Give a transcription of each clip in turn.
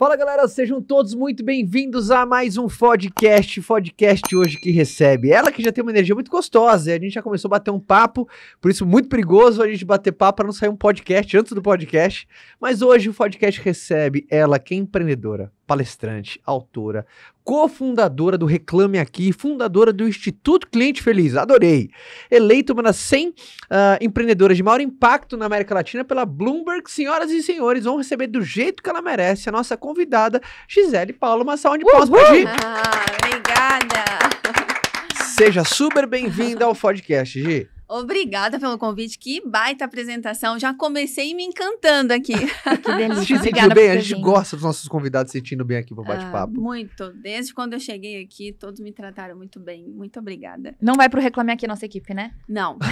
Fala galera, sejam todos muito bem-vindos a mais um podcast. Podcast hoje que recebe ela que já tem uma energia muito gostosa. A gente já começou a bater um papo, por isso muito perigoso a gente bater papo para não sair um podcast antes do podcast. Mas hoje o podcast recebe ela que é empreendedora, palestrante, autora, cofundadora do Reclame Aqui, fundadora do Instituto Cliente Feliz. Adorei. Eleita uma das 100 uh, empreendedoras de maior impacto na América Latina pela Bloomberg. Senhoras e senhores, vão receber do jeito que ela merece a nossa convidada, Gisele Paula. Uma salva de palmas pra Gi. Ah, obrigada. Seja super bem-vinda ao podcast, Gi. Obrigada pelo convite. Que baita apresentação. Já comecei me encantando aqui. Que delícia. Se Obrigada sentindo bem? A gente gosta dos nossos convidados se sentindo bem aqui pro Ah, bate-papo. muito. Desde quando eu cheguei aqui, todos me trataram muito bem. Muito obrigada. Não vai pro Reclame Aqui nossa equipe, né? Não.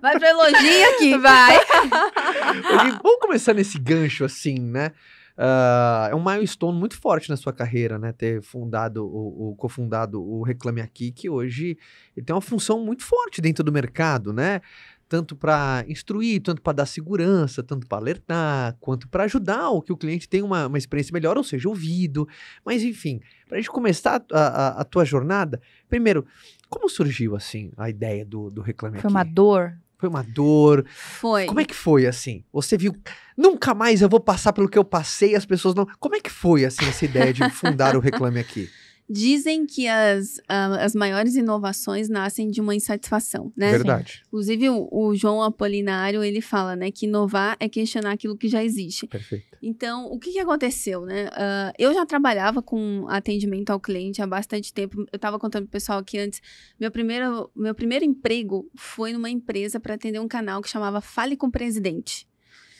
Vai pro elogio aqui. Vai. Vamos começar nesse gancho assim, né? Ah, é um milestone muito forte na sua carreira, né? Ter fundado, o, o cofundado o Reclame Aqui, que hoje ele tem uma função muito forte dentro do mercado, né? Tanto para instruir, tanto para dar segurança, tanto para alertar, quanto para ajudar o que o cliente tenha uma, uma experiência melhor, ou seja, ouvido. Mas enfim, para a gente começar a, a- a tua jornada, primeiro, como surgiu assim a ideia do, do Reclame Foi Aqui? uma dor. Foi uma dor, Foi. como é que foi assim? Você viu, nunca mais eu vou passar pelo que eu passei, as pessoas não. Como é que foi assim essa ideia de fundar o Reclame Aqui? Dizem que as, ah, as maiores inovações nascem de uma insatisfação, né? Verdade. Inclusive, o, o João Apolinário, ele fala, né, que inovar é questionar aquilo que já existe. Perfeito. Então, o que, que aconteceu, né? Ah, eu já trabalhava com atendimento ao cliente há bastante tempo. Eu estava contando pro pessoal aqui antes. Meu primeiro, meu primeiro emprego foi numa empresa para atender um canal que chamava Fale com o Presidente.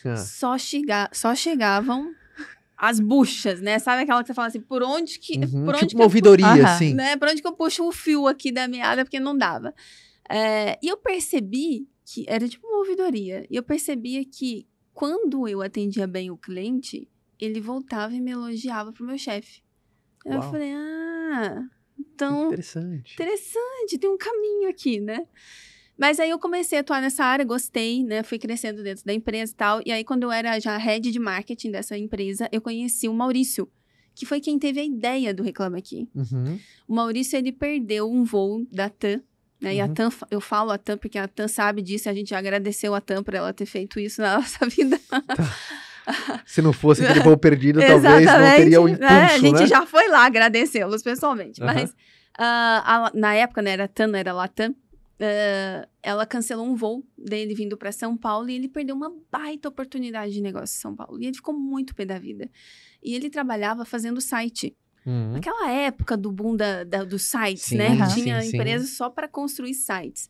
Ah, Só, chega, só chegavam as buchas, né? Sabe aquela que você fala assim, por onde que... uhum, Por onde tipo que uma ouvidoria, Aham. assim. né? Por onde que eu puxo o fio aqui da meada, porque não dava. É, e eu percebi que era tipo uma ouvidoria. E eu percebia que quando eu atendia bem o cliente, ele voltava e me elogiava pro meu chefe. Eu falei, ah, então Interessante. interessante, tem um caminho aqui, né? Mas aí eu comecei a atuar nessa área, gostei, né? Fui crescendo dentro da empresa e tal. E aí, quando eu era já head de marketing dessa empresa, eu conheci o Maurício, que foi quem teve a ideia do Reclama Aqui. Uhum. O Maurício, ele perdeu um voo da TAM, né? E a Uhum. TAM, eu falo a TAM porque a TAM sabe disso, a gente já agradeceu a TAM por ela ter feito isso na nossa vida. Se não fosse aquele voo perdido, talvez não teria o impulso, né? A gente né? já foi lá agradecê-los pessoalmente. Aham. Mas ah, a- na época, né, era TAM, não era Latam, ah, ela cancelou um voo dele vindo para São Paulo e ele perdeu uma baita oportunidade de negócio em São Paulo. E ele ficou muito pé da vida. E ele trabalhava fazendo site. Uhum. Naquela época do boom da, da- dos sites, Sim, né? Sim, tinha sim. empresas só para construir sites.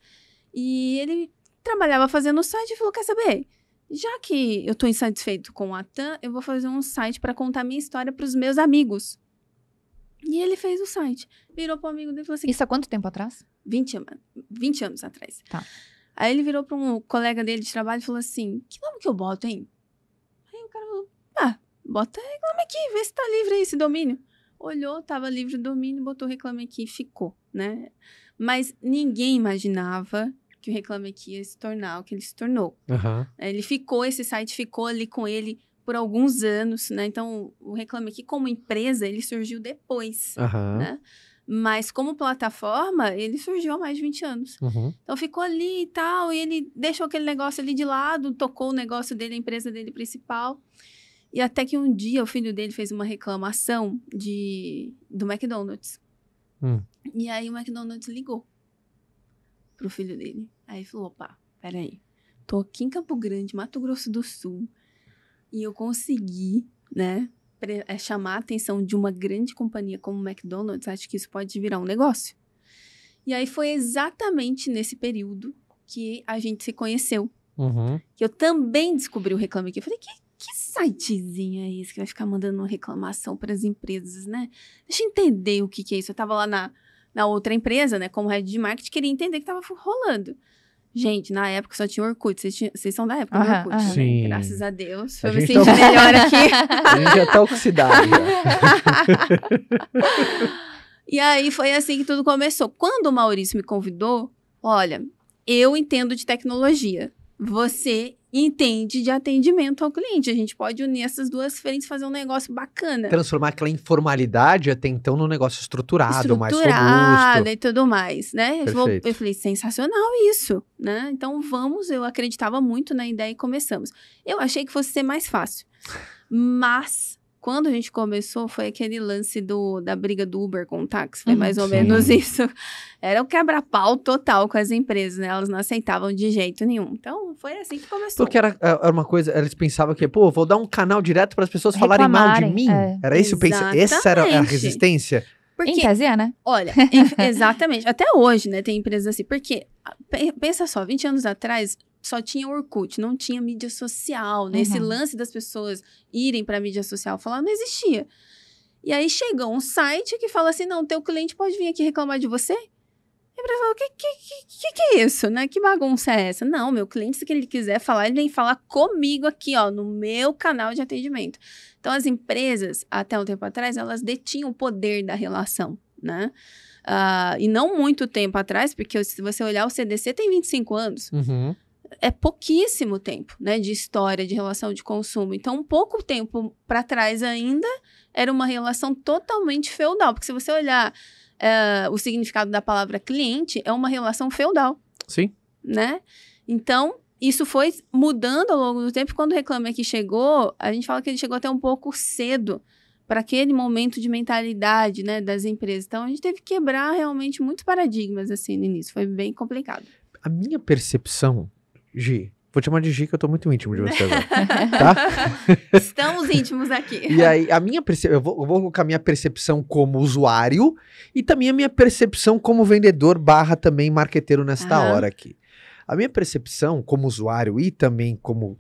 E ele trabalhava fazendo site e falou: quer saber? Já que eu tô insatisfeito com a TAM, eu vou fazer um site para contar minha história para os meus amigos. E ele fez o site. Virou pro amigo dele e falou assim: Isso há quanto tempo atrás? 20, an- 20 anos atrás. Tá. Aí ele virou para um colega dele de trabalho e falou assim: Que nome que eu boto, hein? Aí o cara falou: Ah, bota reclame aqui, vê se tá livre aí esse domínio. Olhou, tava livre o domínio, botou reclame aqui e ficou, né? Mas ninguém imaginava que o reclame aqui ia se tornar o que ele se tornou. Aham. Ele ficou, esse site ficou ali com ele por alguns anos, né? Então, o Reclame Aqui, como empresa, ele surgiu depois, Aham. né? Mas como plataforma, ele surgiu há mais de 20 anos. Uhum. Então ficou ali e tal, e ele deixou aquele negócio ali de lado, tocou o negócio dele, a empresa dele principal. E até que um dia o filho dele fez uma reclamação de do McDonald's. Hum. E aí o McDonald's ligou pro filho dele. Aí falou: opa, peraí. Tô aqui em Campo Grande, Mato Grosso do Sul, e eu consegui, né, chamar a atenção de uma grande companhia como o McDonald's. Acho que isso pode virar um negócio. E aí foi exatamente nesse período que a gente se conheceu. Uhum. Que eu também descobri o Reclame Aqui. Eu falei, que, que sitezinho é esse que vai ficar mandando uma reclamação para as empresas, né? Deixa eu entender o que, que é isso. Eu tava lá na, na outra empresa, né, como head de marketing, queria entender o que tava rolando. Gente, na época só tinha Orkut. Vocês, tinham- vocês são da época do Orkut, aham. né? Sim. Graças a Deus. A Foi sentir tá- melhor aqui. A gente já tá oxidado. E aí foi assim que tudo começou. Quando o Maurício me convidou, olha, eu entendo de tecnologia. Você entende de atendimento ao cliente. A gente pode unir essas duas frentes e fazer um negócio bacana. Transformar aquela informalidade até então num negócio estruturado, mais estruturada robusto. e tudo mais, né? Eu, vou- Perfeito. eu falei, sensacional isso, né? Então vamos, eu acreditava muito na ideia e começamos. Eu achei que fosse ser mais fácil, mas quando a gente começou foi aquele lance do, da briga do Uber com o táxi, foi Uhum. mais ou Sim. menos isso. Era o quebra-pau total com as empresas, né? Elas não aceitavam de jeito nenhum. Então foi assim que começou. Porque era, era uma coisa, eles pensavam que, pô, vou dar um canal direto para as pessoas falarem mal de mim. é. Era isso o pensamento. Essa era a Exatamente. resistência? Porque Em tese é, né? Olha, exatamente. Até hoje, né, tem empresas assim. Porque, pe- pensa só, 20 anos atrás só tinha Orkut, não tinha mídia social, né? Esse Uhum. lance das pessoas irem pra mídia social falar não existia. E aí chegou um site que fala assim: não, teu cliente pode vir aqui reclamar de você? E a empresa fala: o que, que, que, que é isso, né? Que bagunça é essa? Não, meu cliente, se ele quiser falar, ele vem falar comigo aqui, ó, no meu canal de atendimento. Então, as empresas, até um tempo atrás, elas detinham o poder da relação, né? Ah, e não muito tempo atrás, porque se você olhar o CDC tem 25 anos Uhum. É pouquíssimo tempo, né, de história de relação de consumo. Então, um pouco tempo para trás ainda era uma relação totalmente feudal, porque se você olhar eh, o significado da palavra cliente, é uma relação feudal, Sim. né? Então, isso foi mudando ao longo do tempo. Quando o Reclame Aqui chegou, a gente fala que ele chegou até um pouco cedo para aquele momento de mentalidade, né, das empresas. Então, a gente teve que quebrar realmente muitos paradigmas, assim, no início. Foi bem complicado. A minha percepção, Gi, vou te chamar de Gi que eu tô muito íntimo de você agora, tá? Estamos íntimos aqui. E aí, a minha percepção, eu vou, eu vou colocar a minha percepção como usuário e também a minha percepção como vendedor barra também marqueteiro nesta Aham. hora aqui. A minha percepção como usuário e também como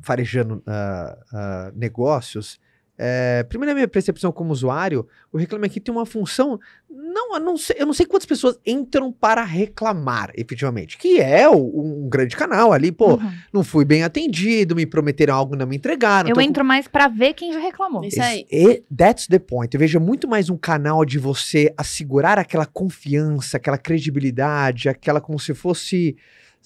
farejando ah, ah, negócios, é, primeiro a minha percepção como usuário, o Reclame Aqui tem uma função, não, eu não sei, eu não sei quantas pessoas entram para reclamar, efetivamente, que é o- um grande canal ali, pô, Uhum. não fui bem atendido, me prometeram algo, não me entregaram. Eu com- entro mais pra ver quem já reclamou. Isso aí. e that's the point. Eu vejo muito mais um canal de você assegurar aquela confiança, aquela credibilidade, aquela como se fosse.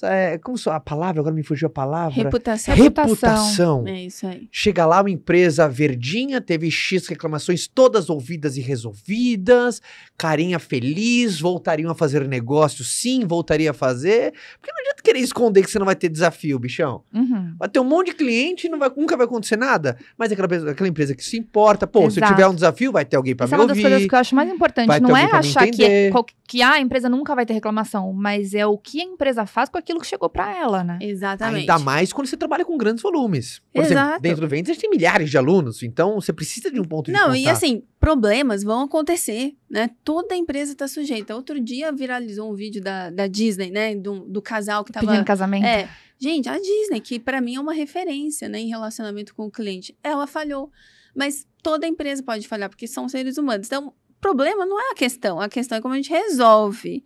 É, como a palavra, agora me fugiu a palavra. Reputação. Reputação. É isso aí. Chega lá uma empresa verdinha, teve X reclamações todas ouvidas e resolvidas, carinha feliz, voltariam a fazer negócio, sim, voltaria a fazer. Porque não adianta querer esconder que você não vai ter desafio, bichão. Uhum. Vai ter um monte de cliente e não vai, nunca vai acontecer nada. Mas aquela, empresa- aquela empresa que se importa, pô, se eu Exato. tiver um desafio, vai ter alguém pra Essa me é uma das ouvir. coisas que eu acho mais importante. Não é achar que, qual- que ah, a empresa nunca vai ter reclamação, mas é o que a empresa faz com aquilo que chegou pra ela, né? Exatamente. Ainda mais quando você trabalha com grandes volumes. Por exemplo, Exato. dentro do Vendas a gente tem milhares de alunos, então você precisa de um ponto de Não, e assim, problemas vão acontecer, né? Toda empresa está sujeita. Outro dia viralizou um vídeo da, da Disney, né? Do, do casal que tava. Pedindo casamento. É, gente, a Disney, que pra mim é uma referência, né, em relacionamento com o cliente, ela falhou. Mas toda empresa pode falhar, porque são seres humanos. Então, o problema não é a questão, a questão é como a gente resolve.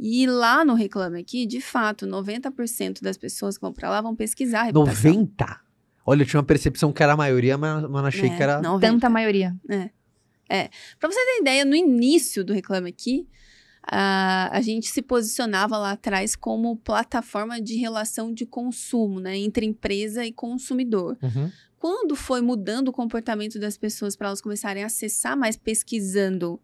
E lá no Reclame Aqui, de fato, 90% das pessoas que vão pra lá vão pesquisar a reputação. 90? Olha, eu tinha uma percepção que era a maioria, mas, mas achei É, que era. 90. Tanta maioria. Pra você ter ideia, no início do Reclame Aqui, a, a gente se posicionava lá atrás como plataforma de relação de consumo, né? Entre empresa e consumidor. Uhum. Quando foi mudando o comportamento das pessoas para elas começarem a acessar mais pesquisando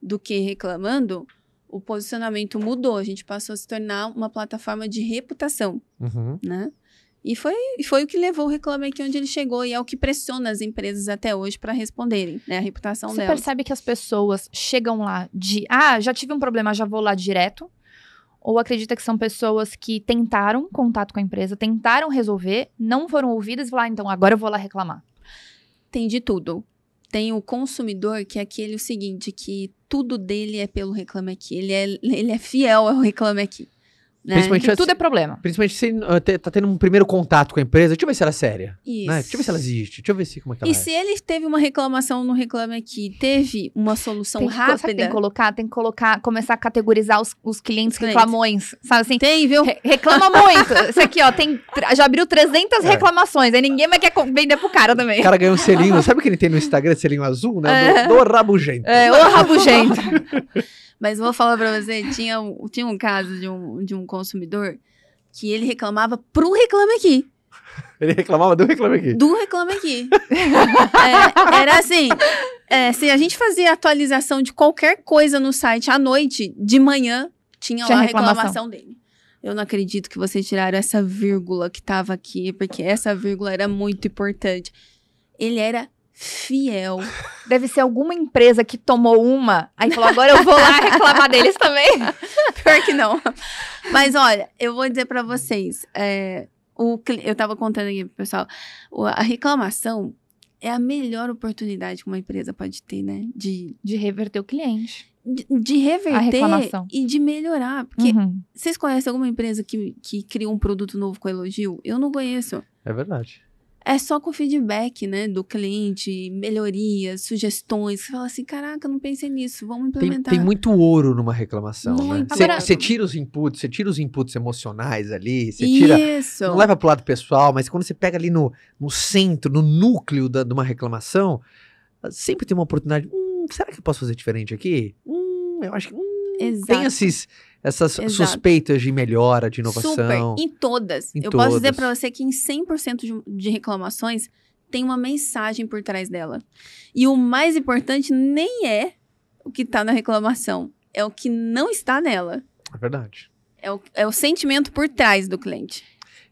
do que reclamando, o posicionamento mudou. A gente passou a se tornar uma plataforma de reputação, Uhum. né? E foi, foi o que levou o Reclame Aqui onde ele chegou e é o que pressiona as empresas até hoje para responderem, né? A reputação Você delas. percebe que as pessoas chegam lá de, ah, já tive um problema, já vou lá direto? Ou acredita que são pessoas que tentaram contato com a empresa, tentaram resolver, não foram ouvidas e falaram, ah, então agora eu vou lá reclamar. tem de tudo. Tem o consumidor, que é aquele o seguinte, que tudo dele é pelo Reclame Aqui. Ele é, ele é fiel ao Reclame Aqui. Né? Principalmente Que assim- tudo é problema. Principalmente se uh, tá tendo um primeiro contato com a empresa. Deixa eu ver se ela é séria. Isso. Né? Deixa eu ver se ela existe. Deixa eu ver se, como é que ela E é. se ele teve uma reclamação no Reclame Aqui, teve uma solução Tem que, sabe o que tem rápida? que colocar? Tem que colocar, começar a categorizar os, os clientes reclamões. Sabe assim? Tem, viu? Re- reclama muito. Esse aqui, ó, tem, já abriu 300 É. reclamações. Aí ninguém mais quer vender pro cara também. O cara ganhou um selinho. Sabe o que ele tem no Instagram, selinho azul, né? É. Do, do rabugento. É, ô rabugento. Mas vou falar pra você, tinha, um- tinha um caso de um, de um consumidor que ele reclamava pro Reclame Aqui. Ele reclamava do Reclame Aqui. do Reclame Aqui. É, era assim, é, se a gente fazia atualização de qualquer coisa no site à noite, de manhã, tinha, Tinha lá a reclamação. reclamação dele. Eu não acredito que vocês tiraram essa vírgula que tava aqui, porque essa vírgula era muito importante. Ele era fiel. Deve ser alguma empresa que tomou uma, aí falou, agora eu vou lá reclamar deles também. Pior que não. Mas olha, eu vou dizer pra vocês, é, o, eu tava contando aqui pro pessoal, a reclamação é a melhor oportunidade que uma empresa pode ter, né? De, De reverter o cliente. de, de reverter reclamação. e de melhorar. Porque Uhum. vocês conhecem alguma empresa que, que cria um produto novo com elogio? Eu não conheço. É verdade. É só com feedback, né? Do cliente, melhorias, sugestões. Você fala assim, caraca, eu não pensei nisso, vamos Tem, implementar. tem muito ouro numa reclamação, né? Muito Você ouro. você tira os inputs, você tira os inputs emocionais ali, você tira... Isso. Não leva pro lado pessoal, mas quando você pega ali no, no centro, no núcleo da, de uma reclamação, sempre tem uma oportunidade. Hum, será que eu posso fazer diferente aqui? Hum, eu acho que. Hum, Exato. tem esses, essas Exato. suspeitas de melhora, de inovação. Super, em todas. Em eu posso dizer todas. pra você que em 100% de, de reclamações tem uma mensagem por trás dela. E o mais importante nem é o que tá na reclamação, é o que não está nela. É verdade. É o, é o sentimento por trás do cliente.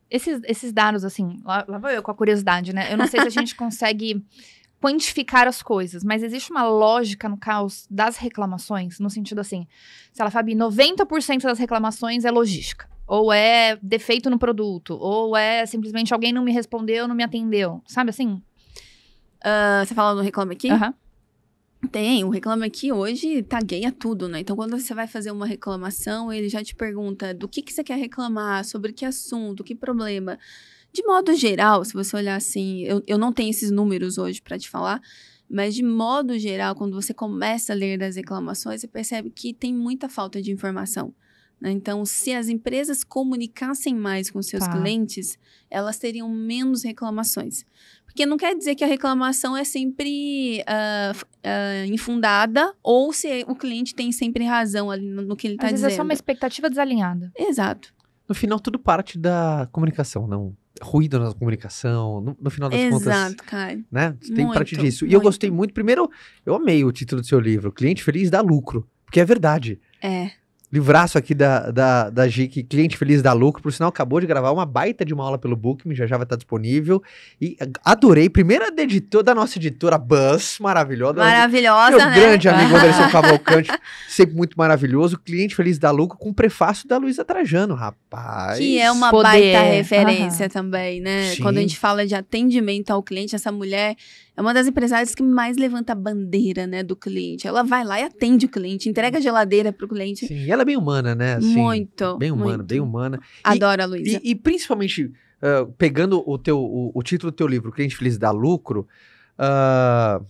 Esses, esses dados, assim, lá, lá vou eu com a curiosidade, né? Eu não sei se a gente consegue quantificar as coisas, mas existe uma lógica no caos das reclamações, no sentido assim, sei lá, Fabi, 90% das reclamações é logística, ou é defeito no produto, ou é simplesmente alguém não me respondeu, não me atendeu, sabe assim? Ah, você fala no Reclame Aqui? Aham. Tem, o Reclame Aqui hoje tagueia tudo, né? Então, quando você vai fazer uma reclamação, ele já te pergunta do que, que você quer reclamar, sobre que assunto, que problema. De modo geral, se você olhar assim, eu, eu não tenho esses números hoje para te falar, mas de modo geral, quando você começa a ler das reclamações, você percebe que tem muita falta de informação. né? Então, se as empresas comunicassem mais com seus Tá. clientes, elas teriam menos reclamações. Porque não quer dizer que a reclamação é sempre f- ah, infundada ou se o cliente tem sempre razão ali no, no que ele está Às vezes dizendo. é só uma expectativa desalinhada. Exato. No final, tudo parte da comunicação, não. Ruído na comunicação, no, no final das contas. Exato, cara. Né? Tem parte Muito, disso. E eu muito. gostei muito. Primeiro, eu amei o título do seu livro, Cliente Feliz dá Lucro. Porque é verdade. É. Livraço aqui da, da, da GIC, Cliente Feliz dá Lucro. Por sinal, acabou de gravar uma baita de uma aula pelo Bookme, já já vai estar disponível. E a- adorei. Primeira da editora, da nossa editora Buzz, maravilhosa. Maravilhosa, Meu né? grande amigo Anderson Cavalcante, sempre muito maravilhoso. Cliente Feliz da Lucro, com prefácio da Luísa Trajano, rapaz. Que é uma Poder. baita referência também, né? Sim. Quando a gente fala de atendimento ao cliente, essa mulher é uma das empresárias que mais levanta a bandeira, né, do cliente. Ela vai lá e atende o cliente, entrega a geladeira pro cliente. Sim, ela é bem humana, né? Assim, muito. Bem humana, muito. bem humana. Adoro a Luísa. E, e principalmente, ah, pegando o, teu, o, o título do teu livro, Cliente Feliz dá Lucro, ah,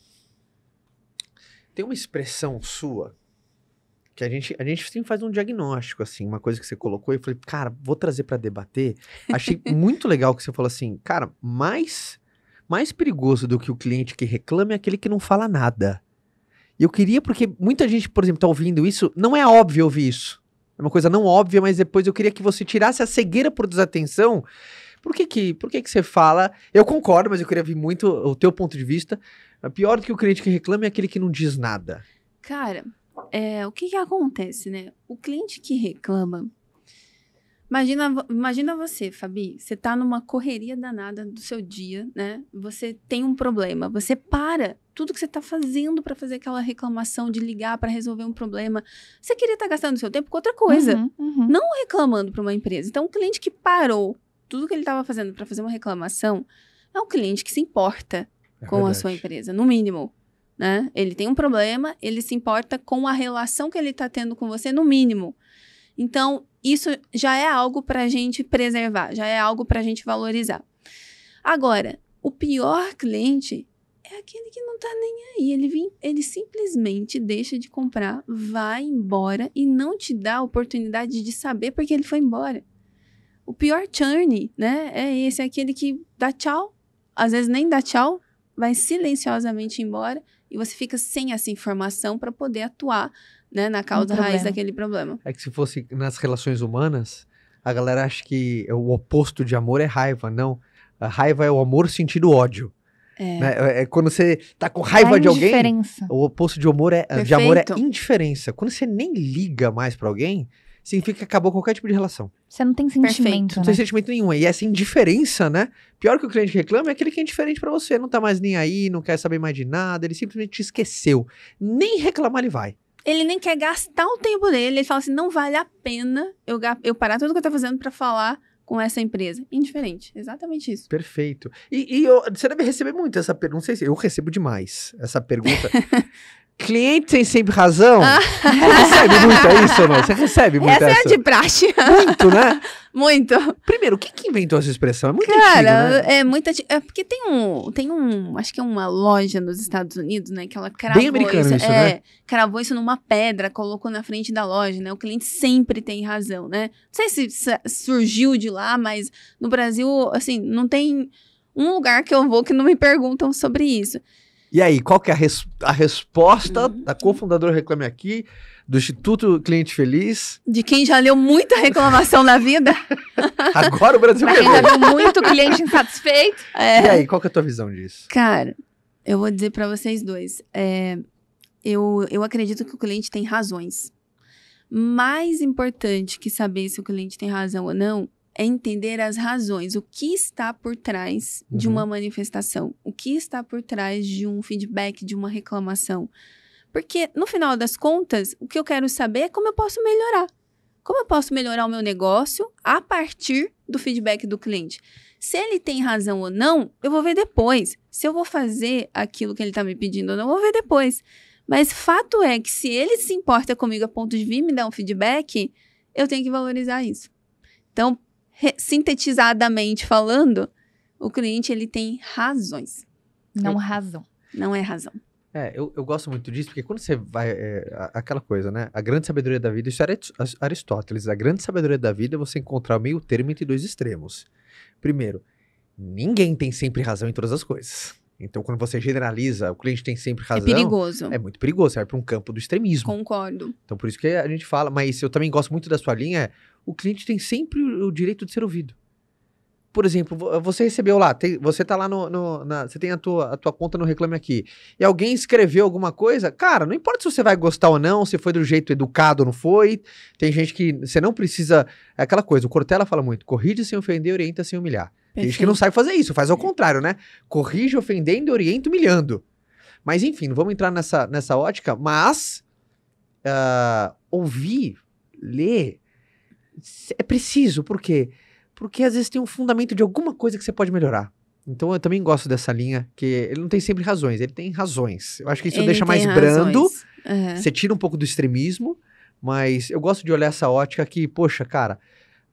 tem uma expressão sua que a gente, a gente sempre faz um diagnóstico, assim, uma coisa que você colocou e eu falei, cara, vou trazer para debater. Achei muito legal que você falou assim, cara, mais, mais perigoso do que o cliente que reclama é aquele que não fala nada. E eu queria, porque muita gente, por exemplo, tá ouvindo isso, não é óbvio ouvir isso. É uma coisa não óbvia, mas depois eu queria que você tirasse a cegueira por desatenção. Por que que, por que que você fala? Eu concordo, mas eu queria ver muito o teu ponto de vista. Pior do que o cliente que reclama é aquele que não diz nada. Cara, é, o que que acontece, né? O cliente que reclama. Imagina, imagina você, Fabi, você tá numa correria danada do seu dia, né? Você tem um problema, você para tudo que você tá fazendo para fazer aquela reclamação de ligar para resolver um problema. Você queria estar gastando seu tempo com outra coisa, Uhum, uhum. não reclamando para uma empresa. Então, o cliente que parou tudo que ele estava fazendo para fazer uma reclamação é um cliente que se importa É com a verdade. sua empresa, no mínimo. Né? Ele tem um problema, ele se importa com a relação que ele está tendo com você, no mínimo. Então, isso já é algo para a gente preservar, já é algo para a gente valorizar. Agora, o pior cliente é aquele que não tá nem aí. Ele, vem, ele simplesmente deixa de comprar, vai embora e não te dá a oportunidade de saber porque ele foi embora. O pior churn, né? É esse, é aquele que dá tchau, às vezes nem dá tchau, vai silenciosamente embora e você fica sem essa informação para poder atuar né, na causa raiz problema. daquele problema. É que se fosse nas relações humanas, a galera acha que o oposto de amor é raiva. Não. A raiva é o amor sentido ódio. É. né? É, é quando você tá com raiva É de alguém, indiferença. o oposto de amor, é, de amor é Perfeito. indiferença. Quando você nem liga mais pra alguém, significa que acabou qualquer tipo de relação. Você não tem Perfeito. sentimento, Não né? tem sentimento nenhum. E essa indiferença, né? Pior que o cliente reclama é aquele que é indiferente pra você. Não tá mais nem aí, não quer saber mais de nada. Ele simplesmente te esqueceu. Nem reclamar ele vai. Ele nem quer gastar o tempo dele. Ele fala assim: não vale a pena eu, eu parar tudo que eu tô fazendo pra falar com essa empresa. Indiferente. Exatamente isso. Perfeito. E, e eu- você deve receber muito essa pergunta. Não sei se eu recebo demais essa pergunta. Cliente tem sempre razão? Você recebe muito é isso ou não? Você recebe muito essa essa? é de praxe. Muito, né? Muito. Primeiro, quem que inventou essa expressão? É muito Cara, antigo, né? é muita. É porque tem um. Tem um. Acho que é uma loja nos Estados Unidos, né? Que ela cravou Bem americano isso, é, né? Cravou isso numa pedra, colocou na frente da loja, né? O cliente sempre tem razão, né? Não sei se surgiu de lá, mas no Brasil, assim, não tem um lugar que eu vou que não me perguntam sobre isso. E aí, qual que é a, res- a resposta Uhum. da cofundadora Reclame Aqui, do Instituto Cliente Feliz? De quem já leu muita reclamação na vida. Agora o Brasil pegou. já viu muito cliente insatisfeito. É, E aí, qual que é a tua visão disso? Cara, eu vou dizer pra vocês dois. é, eu, eu acredito que o cliente tem razões. Mais importante que saber se o cliente tem razão ou não é entender as razões, o que está por trás de Uhum. uma manifestação, o que está por trás de um feedback, de uma reclamação. Porque, no final das contas, o que eu quero saber é como eu posso melhorar. Como eu posso melhorar o meu negócio a partir do feedback do cliente. Se ele tem razão ou não, eu vou ver depois. Se eu vou fazer aquilo que ele está me pedindo ou não, eu vou ver depois. Mas fato é que se ele se importa comigo a ponto de vir me dar um feedback, eu tenho que valorizar isso. Então, sintetizadamente falando, o cliente ele tem razões, Não razão. não é razão. É, eu, eu gosto muito disso, porque quando você vai. é, aquela coisa, né? A grande sabedoria da vida, isso era Aris- Aristóteles. A grande sabedoria da vida é você encontrar o meio termo entre dois extremos. Primeiro, ninguém tem sempre razão em todas as coisas. Então, quando você generaliza, o cliente tem sempre razão. é perigoso. É muito perigoso, você vai para um campo do extremismo. Concordo. Então, por isso que a gente fala, mas eu também gosto muito da sua linha, é, o cliente tem sempre o direito de ser ouvido. Por exemplo, vo- você recebeu lá, tem- você tá lá no, no- na, você tem a tua, a tua conta no Reclame Aqui, e alguém escreveu alguma coisa, cara, não importa se você vai gostar ou não, se foi do jeito educado ou não foi, tem gente que você não precisa, é aquela coisa, o Cortella fala muito, corrige sem ofender, orienta sem humilhar. Tem gente que não sabe fazer isso, faz ao contrário, né? Corrige ofendendo, orienta humilhando. Mas enfim, não vamos entrar nessa, nessa ótica, mas ah, ouvir, ler, é preciso, por quê? Porque às vezes tem um fundamento de alguma coisa que você pode melhorar. Então eu também gosto dessa linha, que ele não tem sempre razões, ele tem razões. Eu acho que isso Ele deixa mais brando. É. você tira um pouco do extremismo, mas eu gosto de olhar essa ótica que, poxa, cara,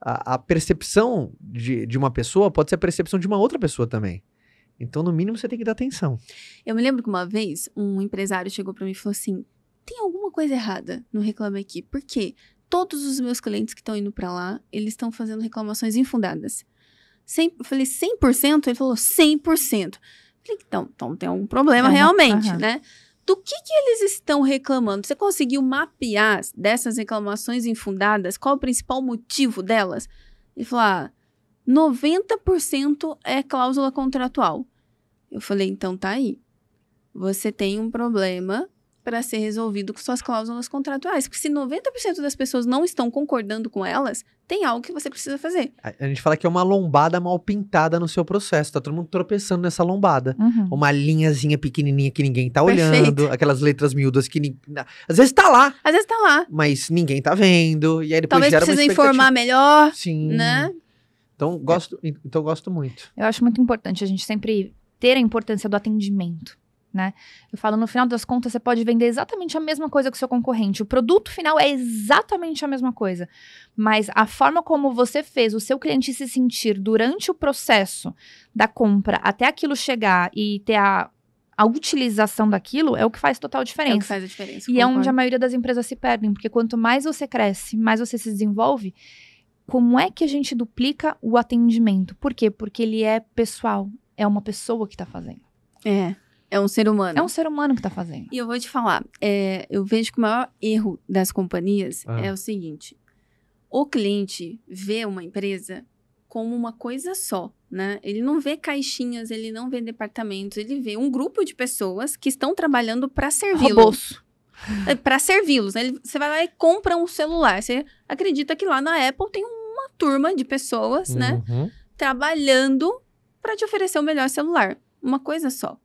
a, a percepção de, de uma pessoa pode ser a percepção de uma outra pessoa também. Então, no mínimo, você tem que dar atenção. Eu me lembro que uma vez um empresário chegou pra mim e falou assim: tem alguma coisa errada no Reclame Aqui. Por quê? Todos os meus clientes que estão indo pra lá, eles estão fazendo reclamações infundadas. Cem- eu falei 100%? Ele falou 100%. Falei, então, então tem algum problema É realmente, né? Do que, que eles estão reclamando? Você conseguiu mapear dessas reclamações infundadas? Qual o principal motivo delas? Ele falou: ah, 90% é cláusula contratual. Eu falei, então tá aí. Você tem um problema para ser resolvido com suas cláusulas contratuais. Porque se 90% das pessoas não estão concordando com elas, tem algo que você precisa fazer. A, a gente fala que é uma lombada mal pintada no seu processo. Tá todo mundo tropeçando nessa lombada. Uhum. Uma linhazinha pequenininha que ninguém tá Perfeito. olhando. Aquelas letras miúdas que... Às vezes tá lá, Às vezes tá lá. mas ninguém tá vendo. E aí depois Talvez gera uma precisa informar melhor, Sim. né? Então, gosto, então gosto muito. Eu acho muito importante a gente sempre ter a importância do atendimento, né? Eu falo, no final das contas, você pode vender exatamente a mesma coisa que o seu concorrente. O produto final é exatamente a mesma coisa. Mas a forma como você fez o seu cliente se sentir durante o processo da compra até aquilo chegar e ter a, a utilização daquilo é o que faz total É o que diferença. faz a diferença. E é onde concordo. a maioria das empresas se perdem, porque quanto mais você cresce, mais você se desenvolve, como é que a gente duplica o atendimento? Por quê? Porque ele é pessoal, é uma pessoa que está fazendo. É, é um ser humano. É um ser humano que está fazendo. E eu vou te falar, é, eu vejo que o maior erro das companhias Ah. é o seguinte: o cliente vê uma empresa como uma coisa só, né? Ele não vê caixinhas, ele não vê departamentos, ele vê um grupo de pessoas que estão trabalhando para servi-lo. Robôs. Para servi-los. né? Ele- Você vai lá e compra um celular. Você acredita que lá na Apple tem uma turma de pessoas, né? Uhum. trabalhando para te oferecer o melhor celular. Uma coisa só.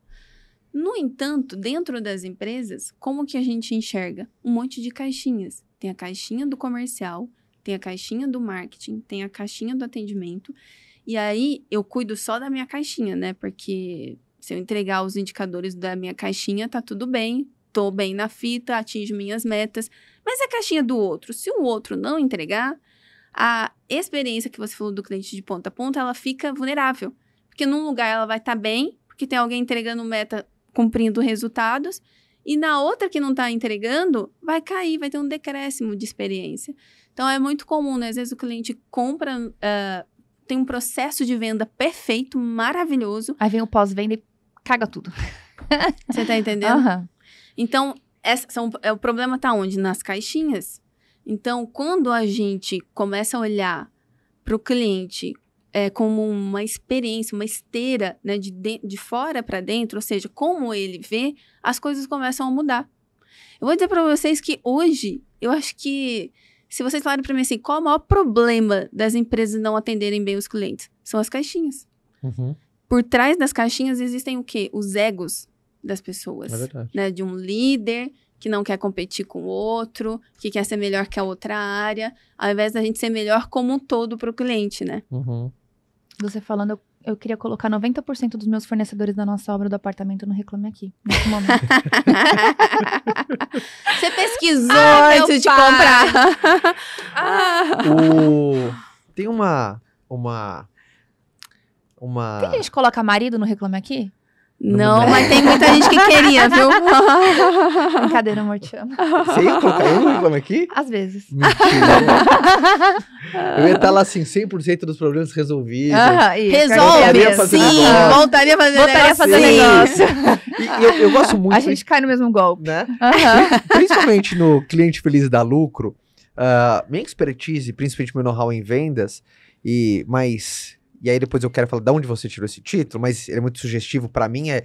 No entanto, dentro das empresas, como que a gente enxerga? Um monte de caixinhas. Tem a caixinha do comercial, tem a caixinha do marketing, tem a caixinha do atendimento. E aí eu cuido só da minha caixinha, né? Porque se eu entregar os indicadores da minha caixinha, tá tudo bem. Tô bem na fita, atinjo minhas metas. Mas a caixinha do outro, se o outro não entregar, a experiência que você falou do cliente de ponta a ponta, ela fica vulnerável. Porque num lugar ela vai estar bem, porque tem alguém entregando meta, cumprindo resultados, e na outra que não está entregando, vai cair, vai ter um decréscimo de experiência. Então é muito comum, né? Às vezes o cliente compra, ah, tem um processo de venda perfeito, maravilhoso. Aí vem o pós-venda e caga tudo. Você tá entendendo? Aham. Então, essa são, é, o problema está onde? Nas caixinhas. Então, quando a gente começa a olhar para o cliente é, como uma experiência, uma esteira né, de, de, de fora para dentro, ou seja, como ele vê, as coisas começam a mudar. Eu vou dizer para vocês que hoje, eu acho que, se vocês falarem para mim assim, qual é o maior problema das empresas não atenderem bem os clientes? São as caixinhas. Uhum. Por trás das caixinhas existem o quê? Os egos das pessoas É né, de um líder que não quer competir com o outro, que quer ser melhor que a outra área, ao invés da gente ser melhor como um todo para o cliente, né? Uhum. Você falando, eu, eu queria colocar 90% dos meus fornecedores da nossa obra do apartamento no Reclame Aqui, nesse momento. Você pesquisou Ah, antes de comprar. Ah. O... Tem uma. Uma. Uma. Tem gente que coloca marido no Reclame Aqui? Não, Não. mas tem muita gente que queria, viu? Brincadeira, amor, te amo. Você ia colocar eu no reclame aqui? Às vezes. Mentira. eu ia estar lá assim, 100% dos problemas resolvidos. Isso. Resolve, fazer sim, negócio. voltaria a fazer Voltaria a fazer negócio. negócio. E, e eu, eu gosto muito, A gente cai no mesmo golpe. né? Principalmente no cliente feliz dá lucro. ah, minha expertise, principalmente meu know-how em vendas, e mas e aí depois eu quero falar de onde você tirou esse título, mas ele é muito sugestivo pra mim é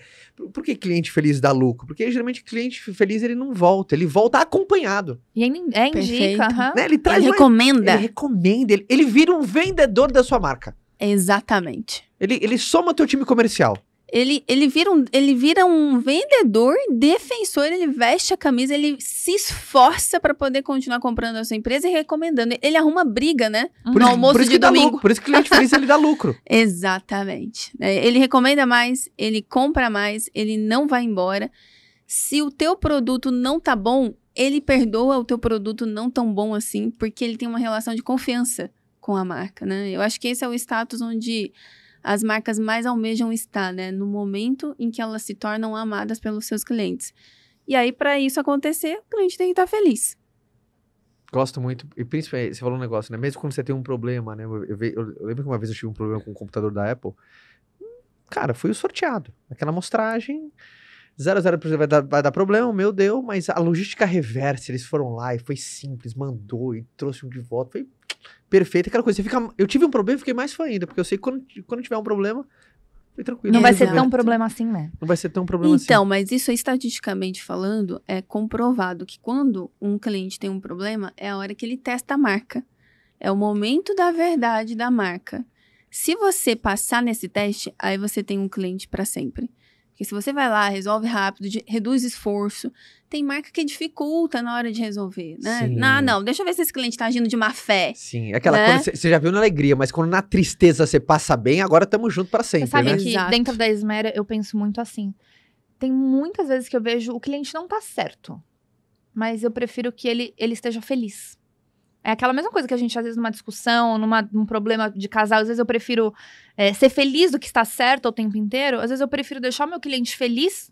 por, que cliente feliz dá lucro? Porque geralmente cliente feliz ele não volta, ele volta acompanhado, E ainda é, Perfeito. indica. aham. né? Ele traz Ele uma- recomenda. ele recomenda, ele, ele vira um vendedor da sua marca. Exatamente. Ele, ele soma teu time comercial. Ele, ele, vira um, ele vira um vendedor, defensor, ele veste a camisa, ele se esforça para poder continuar comprando a sua empresa e recomendando. Ele arruma briga, né? Por no isso, almoço por isso de domingo. por isso que cliente feliz ele dá lucro. Exatamente. É, Ele recomenda mais, ele compra mais, ele não vai embora. Se o teu produto não tá bom, ele perdoa o teu produto não tão bom assim, porque ele tem uma relação de confiança com a marca, né? Eu acho que esse é o status onde as marcas mais almejam estar, né? No momento em que elas se tornam amadas pelos seus clientes. E aí, para isso acontecer, o cliente tem que estar feliz. Gosto muito. E principalmente, você falou um negócio, né? Mesmo quando você tem um problema, né? Eu, eu- eu lembro que uma vez eu tive um problema com o computador da Apple. Cara, fui o sorteado. Aquela amostragem. 0 a 0 vai dar, vai dar problema, o meu deu, mas a logística reversa, eles foram lá e foi simples, mandou e trouxe um de volta. Foi perfeito. Aquela coisa, você fica. Eu tive um problema, fiquei mais fã ainda, porque eu sei que quando, quando tiver um problema, foi tranquilo. Não vai ser resolver. tão problema assim, né? Não vai ser tão problema assim. Então, mas isso estatisticamente falando, é comprovado que quando um cliente tem um problema, é a hora que ele testa a marca. É o momento da verdade da marca. Se você passar nesse teste, aí você tem um cliente para sempre. Porque se você vai lá, resolve rápido, de- reduz esforço, tem marca que dificulta na hora de resolver, né? Sim. Não, não, deixa eu ver se esse cliente tá agindo de má fé. Sim, aquela Né? coisa, você já viu na alegria, mas quando na tristeza você passa bem, agora tamo junto pra sempre, Você sabe né? que Exato. dentro da Esmera eu penso muito assim. Tem muitas vezes que eu vejo o cliente não tá certo, mas eu prefiro que ele, ele esteja feliz. É aquela mesma coisa que a gente, às vezes, numa discussão, numa, num problema de casal, às vezes eu prefiro é, ser feliz do que está certo o tempo inteiro. Às vezes eu prefiro deixar o meu cliente feliz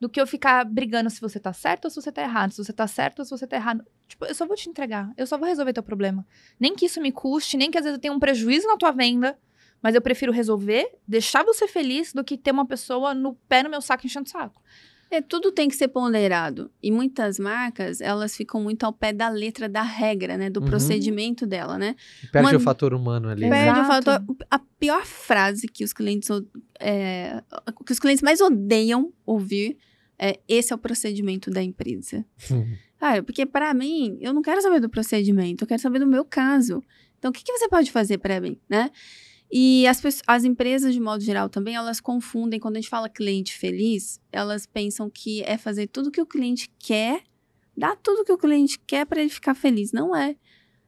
do que eu ficar brigando se você tá certo ou se você tá errado. Se você tá certo ou se você tá errado. Tipo, eu só vou te entregar. Eu só vou resolver teu problema. Nem que isso me custe, nem que às vezes eu tenha um prejuízo na tua venda. Mas eu prefiro resolver, deixar você feliz, do que ter uma pessoa no pé no meu saco enchendo o saco. É, tudo tem que ser ponderado. E muitas marcas, elas ficam muito ao pé da letra da regra, né? Do Uhum. procedimento dela, né? Perde Uma- o fator humano ali. Né? Perde o fator. A pior frase que os clientes é, que os clientes mais odeiam ouvir é esse é o procedimento da empresa. Cara, porque pra mim, eu não quero saber do procedimento, eu quero saber do meu caso. Então, o que, que você pode fazer pra mim, né? E as, as empresas, de modo geral, também, elas confundem, quando a gente fala cliente feliz, elas pensam que é fazer tudo que o cliente quer, dar tudo que o cliente quer para ele ficar feliz. Não é.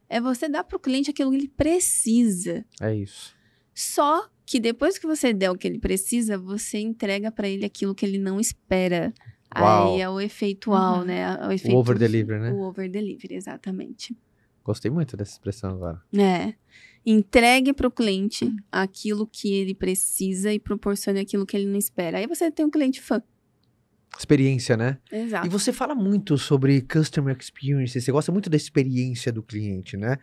É você dar pro cliente aquilo que ele precisa. É isso. Só que depois que você der o que ele precisa, você entrega pra ele aquilo que ele não espera. Uau. Aí é o efeito Uhum. né? O, O efeito, over delivery, né? O over delivery, exatamente. Gostei muito dessa expressão agora. É. Entregue pro cliente aquilo que ele precisa e proporcione aquilo que ele não espera. Aí você tem um cliente fã. Experiência, né? Exato. E você fala muito sobre customer experience, você gosta muito da experiência do cliente, né?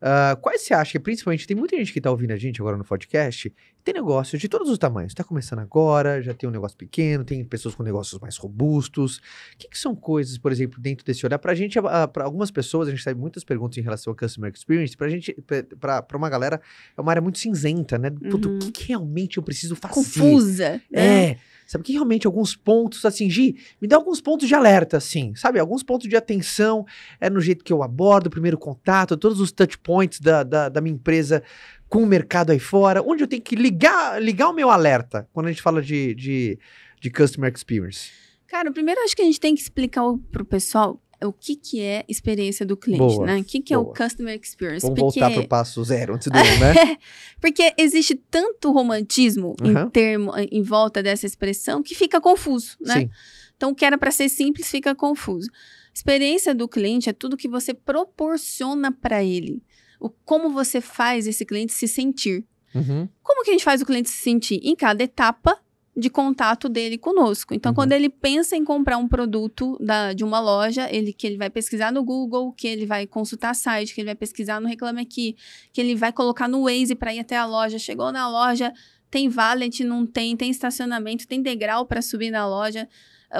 Ah, quais você acha que, principalmente, tem muita gente que tá ouvindo a gente agora no podcast, tem negócios de todos os tamanhos. Tá começando agora, já tem um negócio pequeno, tem pessoas com negócios mais robustos. O que, que são coisas, por exemplo, dentro desse olhar? Pra gente, para algumas pessoas, a gente recebe muitas perguntas em relação ao customer experience, pra gente, pra uma galera, é uma área muito cinzenta, né? Puta, Uhum. o que, que realmente eu preciso fazer? Confusa. né? É. Sabe que realmente alguns pontos, assim, Gi, me dá alguns pontos de alerta, assim, sabe? Alguns pontos de atenção, é no jeito que eu abordo o primeiro contato, todos os touch points da, da, da minha empresa com o mercado aí fora, onde eu tenho que ligar, ligar o meu alerta quando a gente fala de, de, de customer experience. Cara, primeiro acho que a gente tem que explicar o- pro pessoal o que, que é experiência do cliente, Boa, né? O que, que é o customer experience? Vamos Porque- voltar pro passo zero antes do um, né? Porque existe tanto romantismo Uhum. em termo em volta dessa expressão que fica confuso, né? Sim. Então, o que era para ser simples fica confuso. Experiência do cliente é tudo que você proporciona para ele. O como você faz esse cliente se sentir. Uhum. Como que a gente faz o cliente se sentir? Em cada etapa de contato dele conosco. Então, Uhum. quando ele pensa em comprar um produto da, de uma loja, ele que ele vai pesquisar no Google, que ele vai consultar site, que ele vai pesquisar no Reclame Aqui, que ele vai colocar no Waze para ir até a loja. Chegou na loja, tem valet, não tem, tem estacionamento, tem degrau para subir na loja,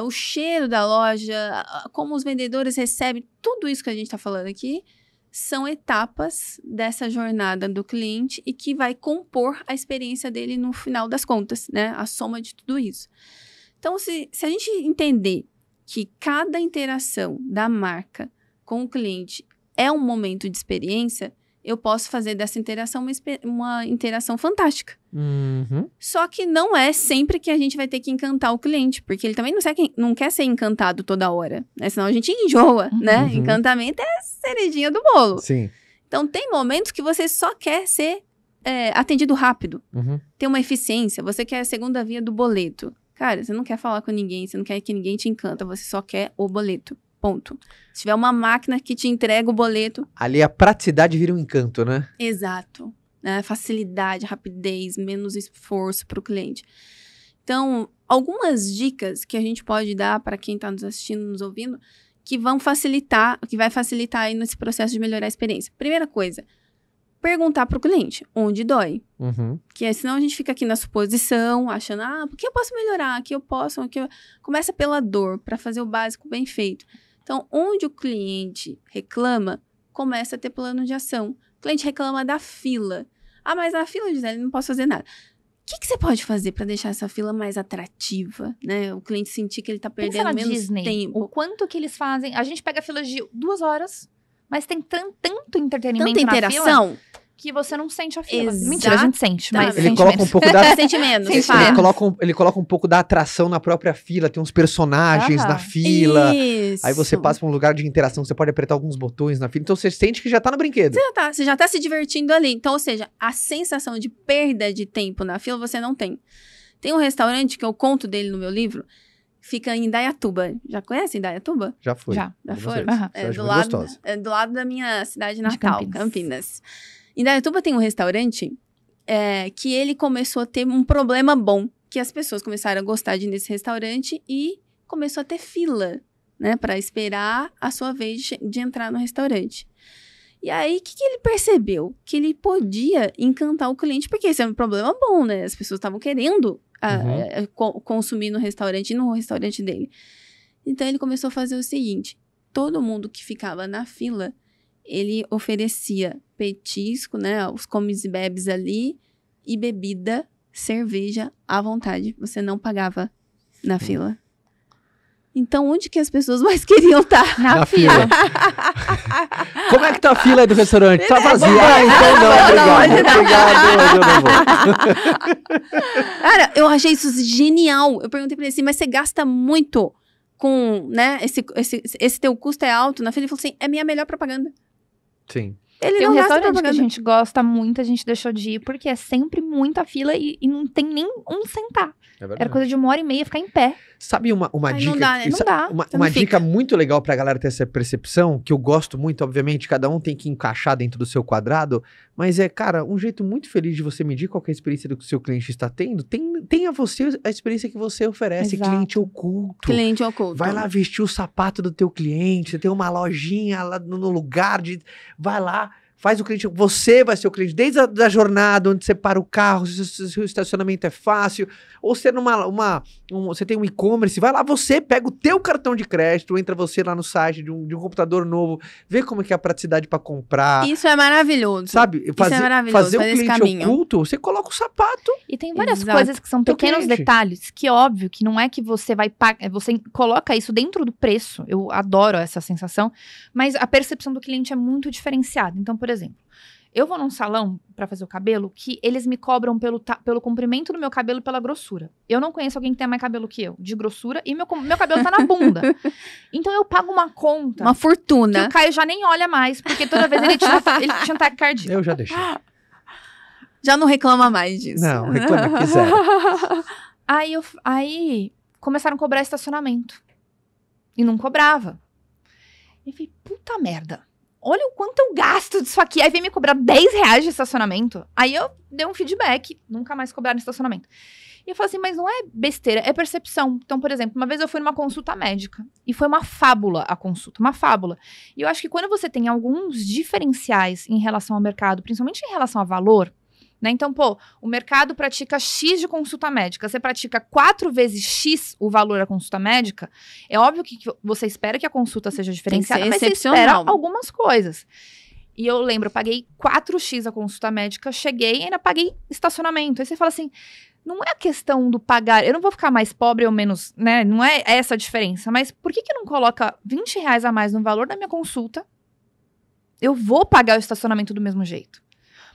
o cheiro da loja, como os vendedores recebem, tudo isso que a gente está falando aqui são etapas dessa jornada do cliente e que vai compor a experiência dele no final das contas, né? A soma de tudo isso. Então, se, se a gente entender que cada interação da marca com o cliente é um momento de experiência, eu posso fazer dessa interação uma, uma interação fantástica. Uhum. Só que não é sempre que a gente vai ter que encantar o cliente, porque ele também não, quer, não quer ser encantado toda hora, né? Senão a gente enjoa, né? Uhum. Encantamento é a cerejinha do bolo. Sim. Então, tem momentos que você só quer ser é, atendido rápido, Uhum. ter uma eficiência, você quer a segunda via do boleto. Cara, você não quer falar com ninguém, você não quer que ninguém te encanta, você só quer o boleto. Ponto. Se tiver uma máquina que te entrega o boleto, Ali a praticidade vira um encanto, né? Exato. Né? Facilidade, rapidez, menos esforço para o cliente. Então, algumas dicas que a gente pode dar para quem está nos assistindo, nos ouvindo, que vão facilitar, que vai facilitar aí nesse processo de melhorar a experiência. Primeira coisa, perguntar para o cliente onde dói. Uhum. Que é, senão a gente fica aqui na suposição, achando, ah, por que eu posso melhorar? Aqui eu posso, aqui eu... Começa pela dor, para fazer o básico bem feito. Então, onde o cliente reclama, começa a ter plano de ação. O cliente reclama da fila. Ah, mas na fila, Gisele, não posso fazer nada. O que, que você pode fazer para deixar essa fila mais atrativa, né? O cliente sentir que ele tá Pensa perdendo menos Disney. O tempo. quanto que eles fazem. A gente pega filas de duas horas, mas tem tan- tanto entretenimento Tanta na fila interação, que você não sente a fila. Exatamente. Mentira, a gente sente, mas Ele sente coloca um menos. pouco da, sente menos, Sente. Ele coloca, um, ele coloca um pouco da atração na própria fila, tem uns personagens na fila. Isso. Aí você passa pra um lugar de interação, você pode apertar alguns botões na fila, então você sente que já tá no brinquedo. já tá, você já tá se divertindo ali. Então, ou seja, a sensação de perda de tempo na fila você não tem. Tem um restaurante que eu conto dele no meu livro, fica em Indaiatuba. Já conhece Indaiatuba? Já foi. Já. Já. Você É do, lado, é do lado da minha cidade De natal, Campinas. Campinas. Indaiatuba tem um restaurante é, que ele começou a ter um problema bom, que as pessoas começaram a gostar de ir nesse restaurante e começou a ter fila, né, para esperar a sua vez de, de entrar no restaurante. E aí, o que, que ele percebeu? Que ele podia encantar o cliente, porque esse é um problema bom, né? As pessoas estavam querendo a- Uhum. a- co- consumir no restaurante e no restaurante dele. Então ele começou a fazer o seguinte: todo mundo que ficava na fila, ele oferecia petisco, né? Os comes e bebes ali e bebida, cerveja à vontade. Você não pagava na fila. Então, onde que as pessoas mais queriam estar? Na, Na fila. fila. Como é que tá a fila aí do restaurante? Tá vazia. Vamos lá, Ah, então não, não, obrigado. não. Obrigado, eu não vou. Cara, eu achei isso genial. Eu perguntei pra ele assim, mas você gasta muito com, né, esse, esse, esse teu custo é alto na fila? Ele falou assim, é minha melhor propaganda. Sim. Ele Tem não um restaurante que a gente gosta muito, a gente deixou de ir, porque é sempre muita fila e, e não tem nem um sentar. É Era coisa de uma hora e meia ficar em pé. Sabe uma, uma Ai, dica? não dá, né? Não dá. Uma, uma dica muito legal pra galera ter essa percepção, que eu gosto muito, obviamente, cada um tem que encaixar dentro do seu quadrado, mas é, cara, um jeito muito feliz de você medir qual é a experiência do que o seu cliente está tendo, tem, tenha você a experiência que você oferece, Exato. cliente oculto. Cliente oculto. Vai lá vestir o sapato do teu cliente, você tem uma lojinha lá no no lugar de. Vai lá, faz o cliente. Você vai ser o cliente, desde a da jornada, onde você para o carro, se se- se o estacionamento é fácil, ou você numa. Uma, um- você tem um e-commerce, vai lá, você pega o teu cartão de crédito, entra você lá no site de um, de um computador novo, vê como é que é a praticidade para comprar. Isso é maravilhoso. Sabe, fazer, maravilhoso, fazer o fazer esse cliente caminho. oculto, você coloca o sapato. E tem várias Exato. coisas que são pequenos detalhes, que óbvio que não é que você vai pagar, você coloca isso dentro do preço. Eu adoro essa sensação, mas a percepção do cliente é muito diferenciada. Então, por exemplo, eu vou num salão pra fazer o cabelo que eles me cobram pelo, pelo comprimento do meu cabelo e pela grossura. Eu não conheço alguém que tenha mais cabelo que eu, de grossura, e meu, meu cabelo tá na bunda. então eu pago uma conta Uma que fortuna. o Caio já nem olha mais, porque toda vez ele tinha, ele tinha ataque cardíaco. Eu já deixei. Já não reclama mais disso. Não, reclame que zero. Aí, eu, aí começaram a cobrar estacionamento. E não cobrava. E eu falei, puta merda. Olha o quanto eu gasto disso aqui. Aí vem me cobrar 10 reais de estacionamento. Aí eu dei um feedback. Nunca mais cobraram estacionamento. E eu falei assim, mas não é besteira, é percepção. Então, por exemplo, uma vez eu fui numa consulta médica. E foi uma fábula a consulta, uma fábula. E eu acho que quando você tem alguns diferenciais em relação ao mercado, principalmente em relação a valor, né? Então, pô, o mercado pratica X de consulta médica, você pratica quatro vezes X o valor da consulta médica, é óbvio que que você espera que a consulta seja diferenciada, ser mas você espera excepcional. algumas coisas. E eu lembro, eu paguei 4x a consulta médica, cheguei e ainda paguei estacionamento. Aí você fala assim, não é a questão do pagar, eu não vou ficar mais pobre ou menos, né? Não é essa a diferença, mas por que que não coloca 20 reais a mais no valor da minha consulta? Eu vou pagar o estacionamento do mesmo jeito.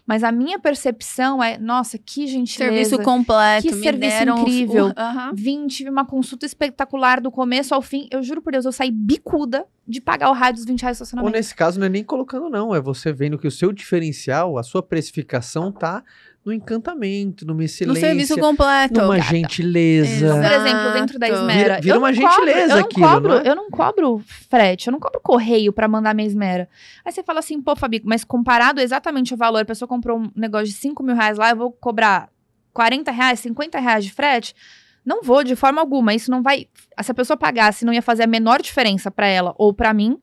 Mas a minha percepção é, nossa, que gentileza. Serviço completo. Que serviço incrível. o- aham. Vim, tive uma consulta espetacular do começo ao fim. Eu juro por Deus, eu saí bicuda de pagar o raio dos 20 reais de Ou estacionamento. nesse caso, não é nem colocando, não. É você vendo que o seu diferencial, a sua precificação tá no encantamento, numa No excelência, serviço completo. numa gentileza. Por exemplo, dentro da Exato. Esmera. Vira- vira eu uma não cobro- gentileza eu não aquilo, cobro, não é? Eu não cobro frete, eu não cobro correio pra mandar minha Esmera. Aí você fala assim, pô, Fabi, mas comparado exatamente o valor, a pessoa comprou um negócio de 5 mil reais lá, eu vou cobrar 40 reais, 50 reais de frete? Não vou, de forma alguma. Isso não vai. Se a pessoa pagasse, não ia fazer a menor diferença pra ela ou pra mim.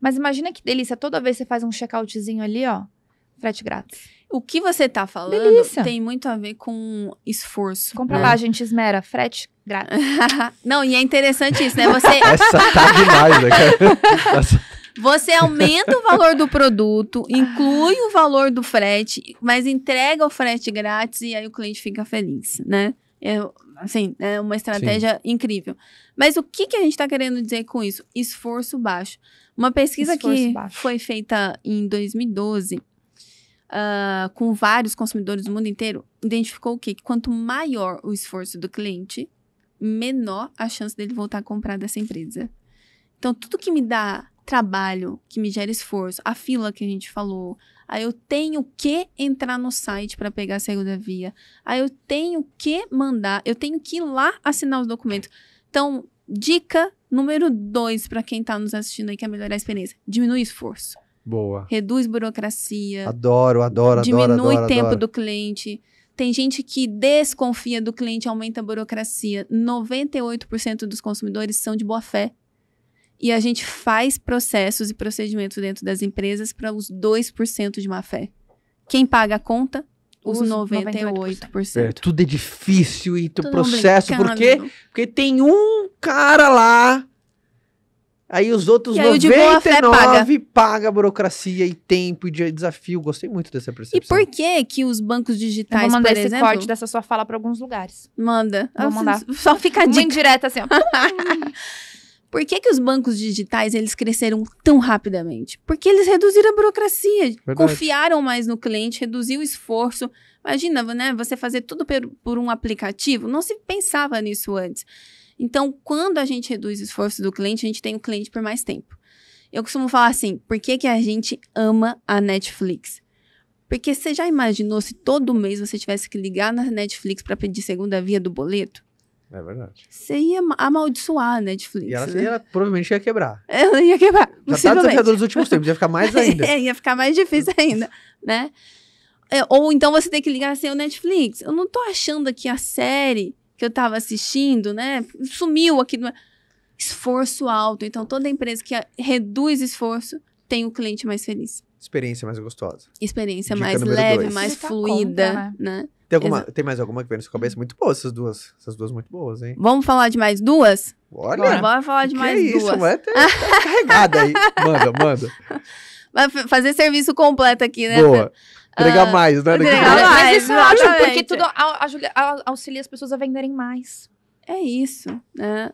Mas imagina que delícia, toda vez que você faz um checkoutzinho ali, ó, frete grátis. O que você tá falando Delícia. tem muito a ver com esforço. Compra né? lá, gente, Esmera, frete grátis. Não, e é interessante isso, né? Você, Essa tá demais, né, cara? Essa- você aumenta o valor do produto, inclui o valor do frete, mas entrega o frete grátis e aí o cliente fica feliz, né? É, assim, é uma estratégia incrível. Mas o que, que a gente está querendo dizer com isso? Esforço baixo. Uma pesquisa Esforço que baixo. foi feita em 2012 ah, com vários consumidores do mundo inteiro, identificou o quê? Que quanto maior o esforço do cliente, menor a chance dele voltar a comprar dessa empresa. Então, tudo que me dá trabalho, que me gera esforço, a fila que a gente falou, aí eu tenho que entrar no site para pegar a segunda via, aí eu tenho que mandar, eu tenho que ir lá assinar os documentos. Então, dica número dois para quem está nos assistindo aí, que é melhorar a experiência: diminui o esforço, Boa. reduz burocracia, Adoro, adoro, adoro, diminui o tempo adoro. do cliente. Tem gente que desconfia do cliente, aumenta a burocracia. 98% dos consumidores são de boa fé. E a gente faz processos e procedimentos dentro das empresas para os 2% de má fé. Quem paga a conta? os Os 98%. É, tudo é difícil e tu processo, por quê? Porque tem um cara lá, aí os outros E aí o de boa fé 99 paga. a burocracia e tempo e de- desafio. Gostei muito dessa E percepção. por que que os bancos Eu digitais, vou mandar por esse exemplo... corte dessa sua fala pra alguns lugares. Manda. Vou Ah, mandar. Só fica dica. indireta assim, ó. Por que, que os bancos digitais eles cresceram tão rapidamente? Porque eles reduziram a burocracia, Verdade. confiaram mais no cliente, reduziu o esforço. Imagina, né, você fazer tudo per- por um aplicativo, não se pensava nisso antes. Então, quando a gente reduz o esforço do cliente, a gente tem o cliente por mais tempo. Eu costumo falar assim, por que, que a gente ama a Netflix? Porque você já imaginou se todo mês você tivesse que ligar na Netflix para pedir segunda via do boleto? É verdade. Você ia ama- amaldiçoar a Netflix. E ela, né? ela provavelmente ia quebrar. Ela ia quebrar. Já tá possivelmente. desafiador nos últimos tempos, ia ficar mais ainda. É, ia ficar mais difícil ainda, né? É, ou então você tem que ligar assim, o Netflix. Eu não tô achando aqui a série que eu tava assistindo, né? Sumiu aqui. No... Esforço alto. Então, toda empresa que a- reduz esforço tem o cliente mais feliz. Experiência mais gostosa. Experiência Dica mais leve, dois. mais Você tá fluida, contra, né? Tem, alguma, tem mais alguma que vem na sua cabeça? Muito boa essas duas. Essas duas muito boas, hein? Vamos falar de mais duas? Olha, Bora falar de que mais é isso, duas. mulher tá, tá carregada aí. Manda, manda. Vai fa- fazer serviço completo aqui, né? Boa. Entregar Ah, mais, né? entregar mais. Mas isso é ótimo, porque tudo auxilia as pessoas a venderem mais. É isso, né?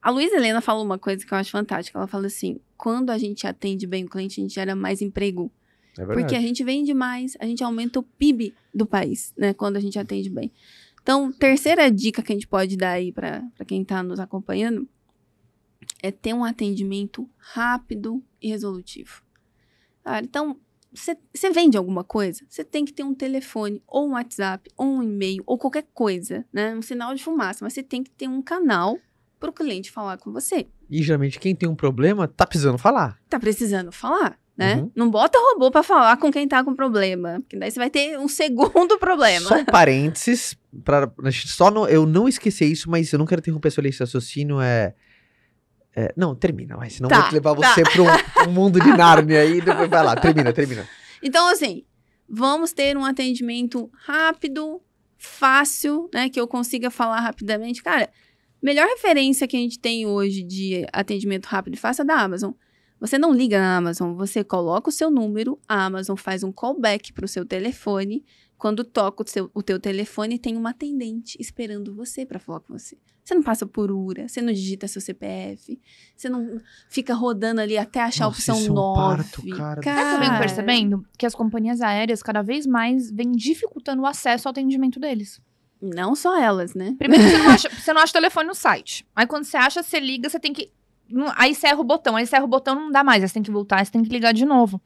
A Luísa Helena falou uma coisa que eu acho fantástica. Ela fala assim: quando a gente atende bem o cliente, a gente gera mais emprego. É verdade. Porque a gente vende mais, a gente aumenta o PIB do país, né? Quando a gente atende bem. Então, terceira dica que a gente pode dar aí para quem está nos acompanhando é ter um atendimento rápido e resolutivo. Cara, então, você vende alguma coisa? Você tem que ter um telefone, ou um WhatsApp, ou um e-mail, ou qualquer coisa, né? Um sinal de fumaça, mas você tem que ter um canal para o cliente falar com você. E geralmente quem tem um problema tá precisando falar. Tá precisando falar, né? Uhum. Não bota robô para falar com quem tá com problema, porque daí você vai ter um segundo problema. Só um parênteses, pra, a só não, eu não esqueci isso, mas eu não quero interromper seu esse raciocínio, é... é, não, termina, mas senão Tá, vou te levar tá. você pra um, um mundo de Nárnia aí, depois vai lá, termina, termina. Então, assim, vamos ter um atendimento rápido, fácil, né? Que eu consiga falar rapidamente. Cara, melhor referência que a gente tem hoje de atendimento rápido e fácil é da Amazon. Você não liga na Amazon, você coloca o seu número, a Amazon faz um callback para o seu telefone. Quando toca o, seu, o teu telefone, tem uma atendente esperando você para falar com você. Você não passa por URA, você não digita seu CPF, você não fica rodando ali até achar Nossa, a opção isso é um 9. parto, cara. Sabe o que eu venho Cara, percebendo? Que as companhias aéreas cada vez mais vêm dificultando o acesso ao atendimento deles. Não só elas, né? Primeiro, você não acha, você não acha o telefone no site. Aí quando você acha, você liga, você tem que. Aí você erra o botão. Aí você erra o botão, não dá mais. Aí você tem que voltar, aí você tem que ligar de novo.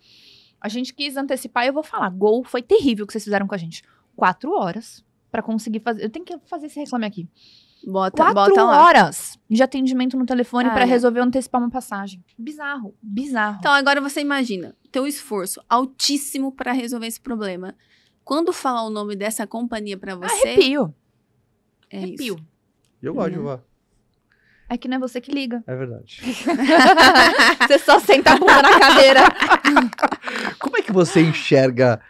A gente quis antecipar e eu vou falar. Gol foi terrível o que vocês fizeram com a gente. Quatro horas pra conseguir fazer. Eu tenho que fazer esse reclame aqui. Bota, Quatro bota lá. horas de atendimento no telefone pra Cara. resolver antecipar uma passagem. Bizarro, bizarro. Então agora você imagina, teu esforço altíssimo pra resolver esse problema. Quando falar o nome dessa companhia pra você, Arrepio. é Arrepio. isso. Eu gosto de voar, É que não é você que liga. é verdade. você só senta a bunda na cadeira. Como é que você enxerga,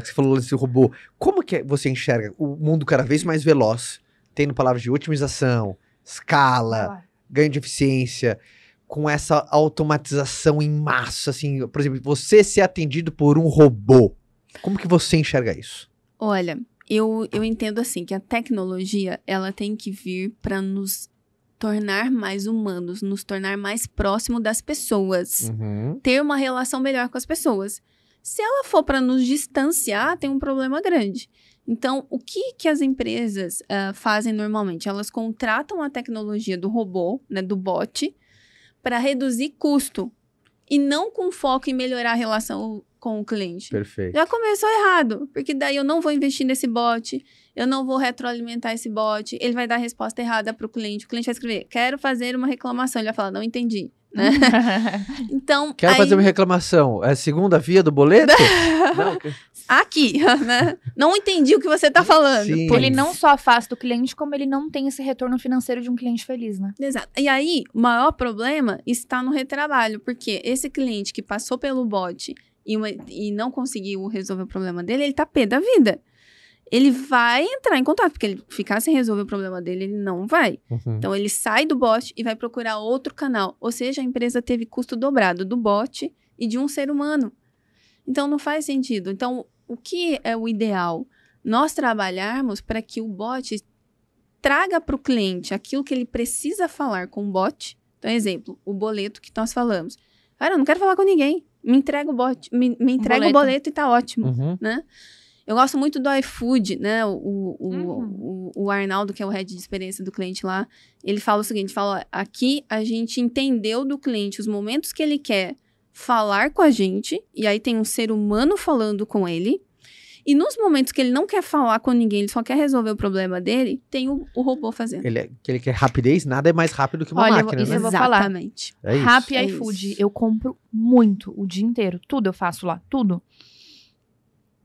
que você falou desse robô, como que você enxerga o mundo cada vez mais veloz, tendo palavras de otimização, escala, ganho de eficiência, com essa automatização em massa, assim, por exemplo, você ser atendido por um robô, como que você enxerga isso? Olha, eu, eu entendo assim que a tecnologia ela tem que vir pra nos tornar mais humanos, nos tornar mais próximo das pessoas. Uhum. ter uma relação melhor com as pessoas. Se ela for para nos distanciar, tem um problema grande. Então, o que, que as empresas ah, fazem normalmente? Elas contratam a tecnologia do robô, né, do bot, para reduzir custo e não com foco em melhorar a relação com o cliente. Perfeito. Já começou errado, porque daí eu não vou investir nesse bot, eu não vou retroalimentar esse bot, ele vai dar a resposta errada para o cliente. O cliente vai escrever, quero fazer uma reclamação. Ele vai falar, não entendi. Né? Então, Quero aí- fazer uma reclamação. É a segunda via do boleto? Não, que- aqui, né? Não entendi o que você tá falando. Sim. ele não só afasta o cliente, como ele não tem esse retorno financeiro de um cliente feliz, né? Exato. E aí, o maior problema está no retrabalho, porque esse cliente que passou pelo bot e, uma- e não conseguiu resolver o problema dele, ele tá pé da vida. Ele vai entrar em contato, porque ele ficar sem resolver o problema dele, ele não vai. Uhum. Então ele sai do bot e vai procurar outro canal. Ou seja, a empresa teve custo dobrado do bot e de um ser humano. Então não faz sentido. Então, o que é o ideal? Nós trabalharmos para que o bot traga para o cliente aquilo que ele precisa falar com o bot. Então, exemplo, o boleto que nós falamos. Cara, eu não quero falar com ninguém. Me entrega o bot, me, me entrega o boleto. boleto e tá ótimo Uhum. né? Eu gosto muito do iFood, né? O, o, o, Uhum. o, o Arnaldo, que é o head de experiência do cliente lá, ele fala o seguinte: fala, ó, aqui a gente entendeu do cliente os momentos que ele quer falar com a gente, e aí tem um ser humano falando com ele. E nos momentos que ele não quer falar com ninguém, ele só quer resolver o problema dele, tem o, o robô fazendo. Ele, é- que ele quer rapidez, nada é mais rápido que uma Olha, máquina, isso né? eu vou falar. Exatamente. É isso. Rappi e É iFood, eu compro muito o dia inteiro. Tudo eu faço lá, tudo.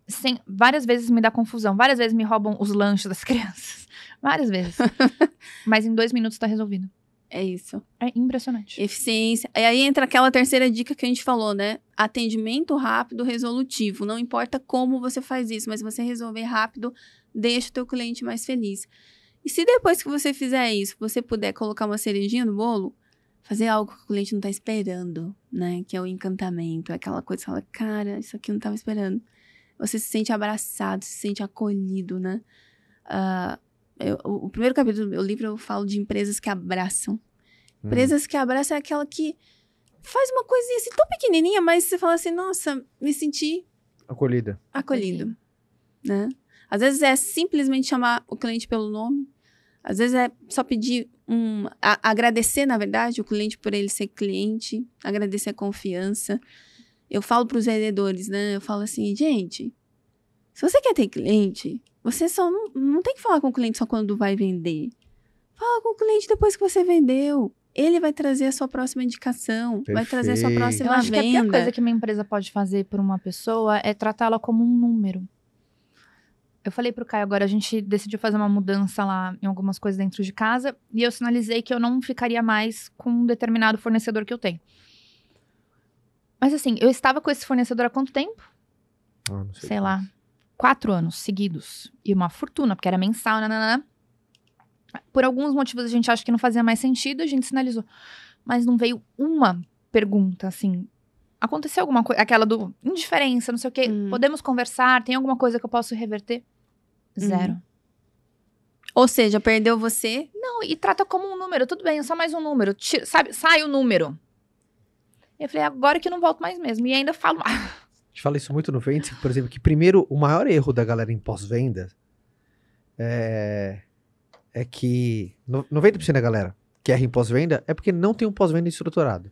Sem, várias vezes me dá confusão, várias vezes me roubam os lanches das crianças. Várias vezes. Mas em dois minutos tá resolvido. É isso. É impressionante. Eficiência. E aí entra aquela terceira dica que a gente falou, né? Atendimento rápido, resolutivo. Não importa como você faz isso, mas se você resolver rápido, deixa o teu cliente mais feliz. E se depois que você fizer isso, você puder colocar uma cerejinha no bolo, fazer algo que o cliente não tá esperando, né? Que é o encantamento, é aquela coisa que você fala, cara, isso aqui eu não tava esperando. Você se sente abraçado, se sente acolhido, né? Ah, eu- o, primeiro capítulo do meu livro eu falo de empresas que abraçam. Hum. Empresas que abraçam é aquela que faz uma coisinha assim tão pequenininha, mas você fala assim, nossa, me senti Acolhida. acolhido, né? Às vezes é simplesmente chamar o cliente pelo nome. Às vezes é só pedir um... a- agradecer, na verdade, o cliente por ele ser cliente. Agradecer a confiança. Eu falo para os vendedores, né? Eu falo assim, gente, se você quer ter cliente, você só não, não tem que falar com o cliente só quando vai vender. Fala com o cliente depois que você vendeu. Ele vai trazer a sua próxima indicação, vai trazer a sua Perfeito. próxima Eu acho que a venda. pior coisa que uma empresa pode fazer por uma pessoa é tratá-la como um número. Eu falei pro Caio agora, a gente decidiu fazer uma mudança lá em algumas coisas dentro de casa e eu sinalizei que eu não ficaria mais com um determinado fornecedor que eu tenho. Mas assim, eu estava com esse fornecedor há quanto tempo? Ah, não sei. Sei lá, quatro anos seguidos. E uma fortuna, porque era mensal, nananã. Por alguns motivos a gente acha que não fazia mais sentido, a gente sinalizou. Mas não veio uma pergunta, assim. Aconteceu alguma coisa? Aquela do indiferença, não sei o quê. Hum. Podemos conversar? Tem alguma coisa que eu posso reverter? Zero. Ou seja, perdeu você, Não, e trata como um número. Tudo bem, é só mais um número. Tira, sabe, sai o número. E eu falei, agora que eu não volto mais mesmo. E ainda falo. A gente fala isso muito no Vende, por exemplo, que primeiro, o maior erro da galera em pós-venda é, é que no- 90% da galera que erra em pós-venda é porque não tem um pós-venda estruturado.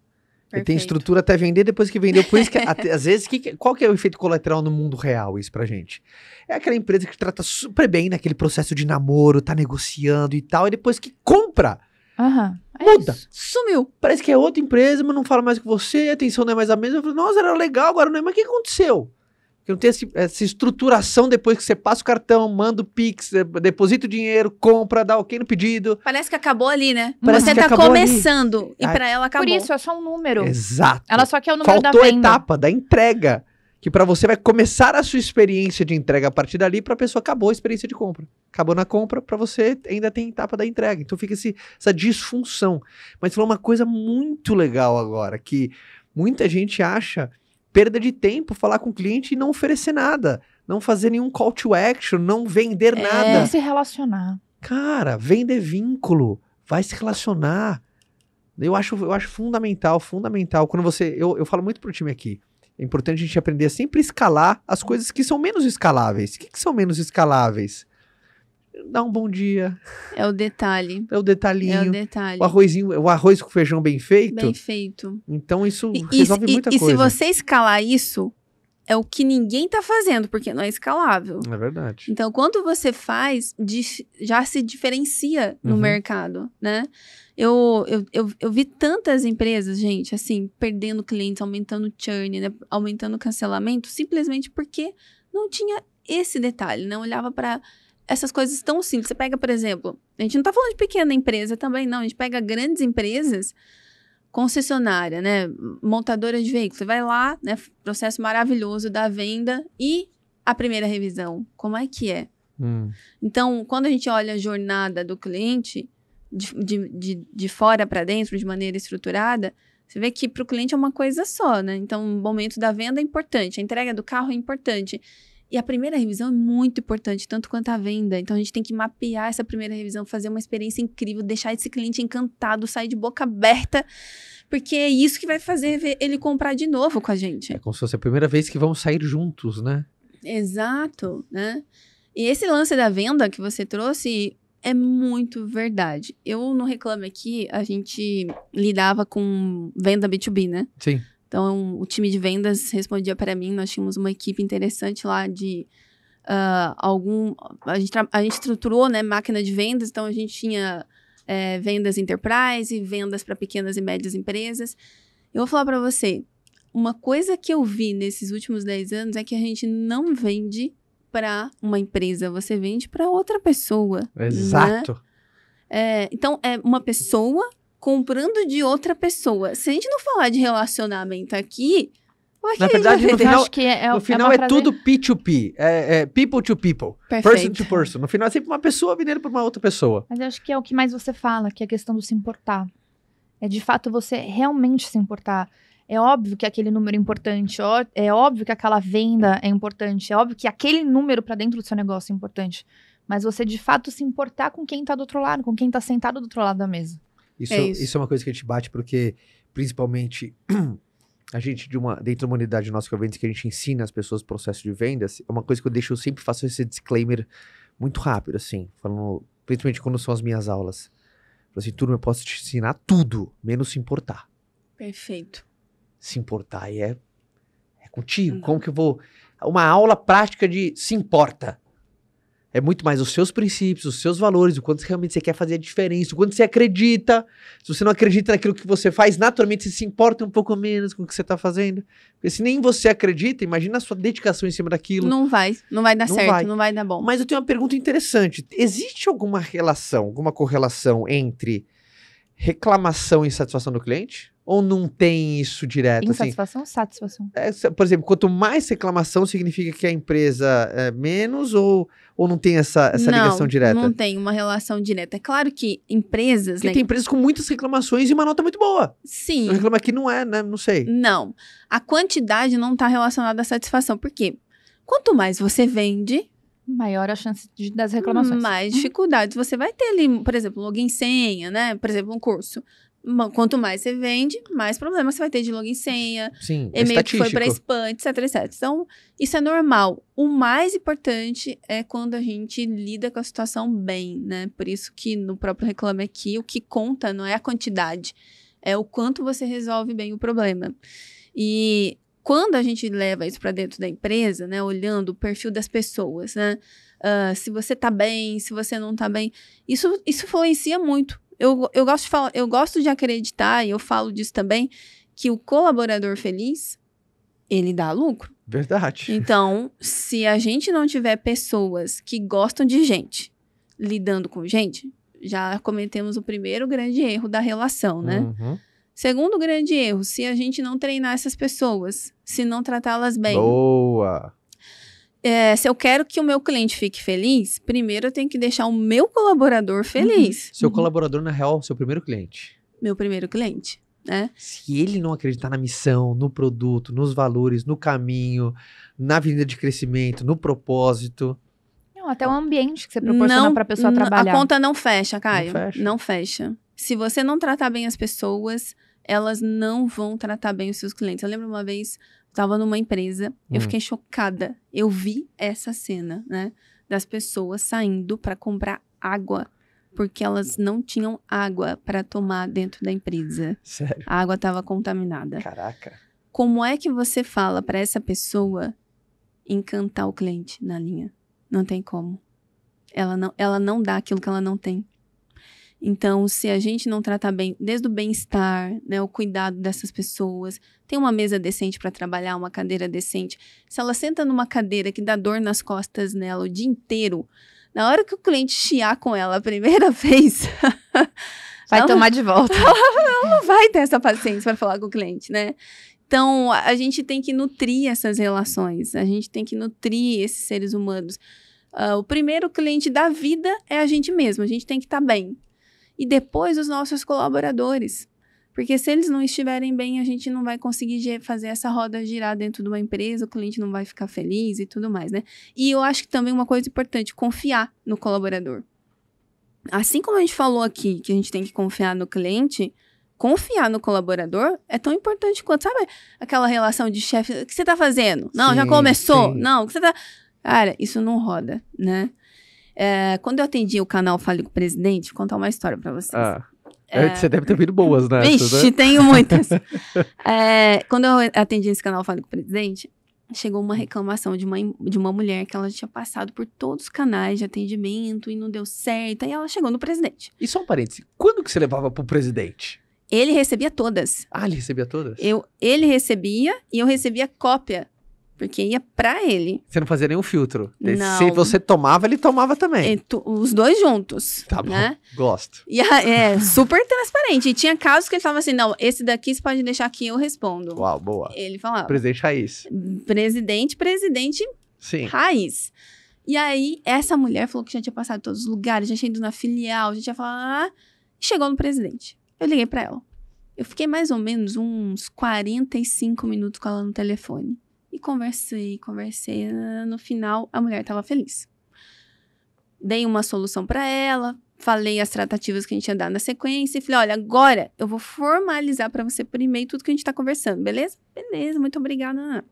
Ele tem Perfeito. estrutura até vender, depois que vendeu. Por isso que, até- às vezes, que- qual que é o efeito colateral no mundo real, isso pra gente? É aquela empresa que trata super bem naquele processo de namoro, tá negociando e tal, e depois que compra, Aham. é Muda. isso. sumiu. parece que é outra empresa, mas não fala mais com você, a atenção não é mais a mesma. Eu falo, nossa, era legal, agora não é. Mas o que aconteceu? Porque não tem esse- essa estruturação depois que você passa o cartão, manda o Pix, eh, deposita o dinheiro, compra, dá ok no pedido. Parece que acabou ali, né? Parece você que tá acabou ali. começando e pra ela acabou. Por isso, é só um número. Exato. Ela só quer o número Faltou da a venda. etapa da entrega. Que pra você vai começar a sua experiência de entrega a partir dali, pra pessoa acabou a experiência de compra. Acabou na compra, pra você ainda tem a etapa da entrega. Então fica esse- essa disfunção. Mas falou uma coisa muito legal agora, que muita gente acha perda de tempo falar com o cliente e não oferecer nada. Não fazer nenhum call to action, não vender É. nada. Se relacionar. Cara, vender vínculo, vai se relacionar. Eu acho, eu acho fundamental, fundamental. Quando você. Eu, eu falo muito pro time aqui. É importante a gente aprender a sempre escalar as coisas que são menos escaláveis. O que, que são menos escaláveis? Dá um bom dia, É o detalhe. é o detalhinho. É o detalhe. O arrozinho, o arroz com feijão bem feito. Bem feito. Então isso E, e- resolve e- muita e se coisa. você escalar isso, é o que ninguém tá fazendo, porque não é escalável. É verdade. Então, quando você faz, já se diferencia no Uhum. mercado, né? Eu, eu, eu, eu vi tantas empresas, gente, assim, perdendo clientes, aumentando churn, né? aumentando cancelamento, simplesmente porque não tinha esse detalhe, não olhava para essas coisas tão simples. Você pega, por exemplo, a gente não tá falando de pequena empresa também, não, a gente pega grandes empresas. Concessionária, né? Montadora de veículos. Você vai lá, né? Processo maravilhoso da venda e a primeira revisão. Como é que é? Hum. Então, quando a gente olha a jornada do cliente de, de, de, de fora para dentro, de maneira estruturada, você vê que para o cliente é uma coisa só, né? Então, o momento da venda é importante, a entrega do carro é importante. E a primeira revisão é muito importante, tanto quanto a venda. Então, a gente tem que mapear essa primeira revisão, fazer uma experiência incrível, deixar esse cliente encantado, sair de boca aberta, porque é isso que vai fazer ele comprar de novo com a gente. É como se fosse a primeira vez que vamos sair juntos, né? Exato, né? E esse lance da venda que você trouxe é muito verdade. Eu no Reclame Aqui, a gente lidava com venda B2B, né? Sim. Então, o time de vendas respondia para mim. Nós tínhamos uma equipe interessante lá de uh, algum. A gente, a gente estruturou, né, máquina de vendas. Então, a gente tinha é, vendas enterprise, vendas para pequenas e médias empresas. Eu vou falar para você. Uma coisa que eu vi nesses últimos 10 anos é que a gente não vende para uma empresa, você vende para outra pessoa. né? Exato. É, então, é uma pessoa comprando de outra pessoa. Se a gente não falar de relacionamento aqui, é que Na verdade, no final- acho que é, é, no é final é, frase- tudo P2P. É, é people to people. Person Perfeito. to person. No final é sempre uma pessoa vendendo para uma outra pessoa. Mas eu acho que é o que mais você fala, que é a questão do se importar. É de fato você realmente se importar. É óbvio que aquele número é importante, ó- é óbvio que aquela venda é importante, é óbvio que aquele número para dentro do seu negócio é importante. Mas você de fato se importar com quem tá do outro lado, com quem tá sentado do outro lado da mesa. Isso, É isso. isso. é uma coisa que a gente bate porque, principalmente, a gente, de uma, dentro de uma unidade nossa que é vendas, que a gente ensina as pessoas o processo de vendas, é uma coisa que eu deixo, eu sempre faço esse disclaimer muito rápido, assim, falando, principalmente quando são as minhas aulas. Falo assim, turma, eu posso te ensinar tudo, menos se importar. Perfeito. Se importar aí é, é contigo. Como que eu vou... Uma aula prática de se importa. É muito mais os seus princípios, os seus valores, o quanto realmente você quer fazer a diferença, o quanto você acredita. Se você não acredita naquilo que você faz, naturalmente você se importa um pouco menos com o que você está fazendo. Porque se nem você acredita, imagina a sua dedicação em cima daquilo. Não vai, não vai dar Não certo, vai. não vai dar bom. Mas eu tenho uma pergunta interessante. Existe alguma relação, alguma correlação entre reclamação e insatisfação do cliente? Ou não tem isso direto? Assim, Insatisfação ou satisfação? é, por exemplo, quanto mais reclamação significa que a empresa é menos ou, ou não tem essa, essa não, ligação direta? Não tem uma relação direta. É claro que empresas, Porque né? tem empresas com muitas reclamações e uma nota muito boa. Sim. Eu reclamo aqui não é, né? Não sei. Não. A quantidade não está relacionada à satisfação. Por quê? Quanto mais você vende, Maior a chance de, das reclamações. mais dificuldades você vai ter ali. Por exemplo, login senha, né? Por exemplo, um curso. Quanto mais você vende, mais problemas você vai ter de login senha, Sim, é e-mail que foi para spam, etc, etc. Então, isso é normal. O mais importante é quando a gente lida com a situação bem, né? Por isso que no próprio Reclame Aqui, o que conta não é a quantidade, é o quanto você resolve bem o problema. E quando a gente leva isso para dentro da empresa, né? Olhando o perfil das pessoas, né? ah, se você tá bem, se você não tá bem, isso, isso influencia muito. Eu, eu, gosto de falar, eu gosto de acreditar, e eu falo disso também, que o colaborador feliz, ele dá lucro. Verdade. Então, se a gente não tiver pessoas que gostam de gente lidando com gente, já cometemos o primeiro grande erro da relação, né? Uhum. Segundo grande erro, se a gente não treinar essas pessoas, se não tratá-las bem. Boa. É, se eu quero que o meu cliente fique feliz, primeiro eu tenho que deixar o meu colaborador feliz. Seu Uhum. colaborador, na real, seu primeiro cliente. Meu primeiro cliente, né? Se ele não acreditar na missão, no produto, nos valores, no caminho, na avenida de crescimento, no propósito, Não, até o ambiente que você proporciona para a pessoa trabalhar. A conta não fecha, Caio. fecha. Não fecha. Se você não tratar bem as pessoas, elas não vão tratar bem os seus clientes. Eu lembro uma vez, tava numa empresa, eu Hum. fiquei chocada. Eu vi essa cena, né? Das pessoas saindo para comprar água, porque elas não tinham água para tomar dentro da empresa. sério. A água estava contaminada. Caraca. Como é que você fala para essa pessoa encantar o cliente na linha? Não tem como. Ela não, ela não dá aquilo que ela não tem. Então, se a gente não tratar bem, desde o bem-estar, né, o cuidado dessas pessoas, tem uma mesa decente para trabalhar, uma cadeira decente. Se ela senta numa cadeira que dá dor nas costas nela o dia inteiro, na hora que o cliente chiar com ela a primeira vez, Vai Ela- tomar de volta. não vai ter essa paciência para falar com o cliente, né? Então, a gente tem que nutrir essas relações, a gente tem que nutrir esses seres humanos. Ah, o primeiro cliente da vida é a gente mesmo, a gente tem que estar bem. E depois os nossos colaboradores. Porque se eles não estiverem bem, a gente não vai conseguir fazer essa roda girar dentro de uma empresa, o cliente não vai ficar feliz e tudo mais, né? E eu acho que também uma coisa importante, confiar no colaborador. Assim como a gente falou aqui que a gente tem que confiar no cliente, confiar no colaborador é tão importante quanto, sabe, aquela relação de chefe, o que você tá fazendo? Não, já Sim, começou? sim. Não, o que você tá... Cara, isso não roda, né? É, quando eu atendi o canal Fale com o Presidente, vou contar uma história pra vocês. Ah, É. Você deve ter vindo boas nessa, Vixe, né? tenho muitas. É, quando eu atendi esse canal Fale com o Presidente, chegou uma reclamação de uma, de uma mulher que ela tinha passado por todos os canais de atendimento e não deu certo. E ela chegou no presidente. E só um parêntese, quando que você levava pro presidente? Ele recebia todas. Ah, ele recebia todas? Eu, ele recebia e eu recebia cópia. Porque ia pra ele. Você não fazia nenhum filtro. Não. Se você tomava, ele tomava também. E tu- os dois juntos. Tá bom, Né? gosto. E a- é super transparente. E tinha casos que ele falava assim: não, esse daqui você pode deixar que eu respondo. Uau, boa. Ele falava. Presidente Raiz. Presidente, presidente Sim. raiz. E aí, essa mulher falou que já tinha passado em todos os lugares, já tinha ido na filial, já tinha falado. Ah, e chegou no presidente. Eu liguei pra ela. Eu fiquei mais ou menos uns 45 minutos com ela no telefone. E conversei, conversei. No final, a mulher tava feliz. Dei uma solução pra ela, falei as tratativas que a gente ia dar na sequência e falei: olha, agora eu vou formalizar pra você por e-mail tudo que a gente tá conversando, beleza? Beleza, muito obrigada.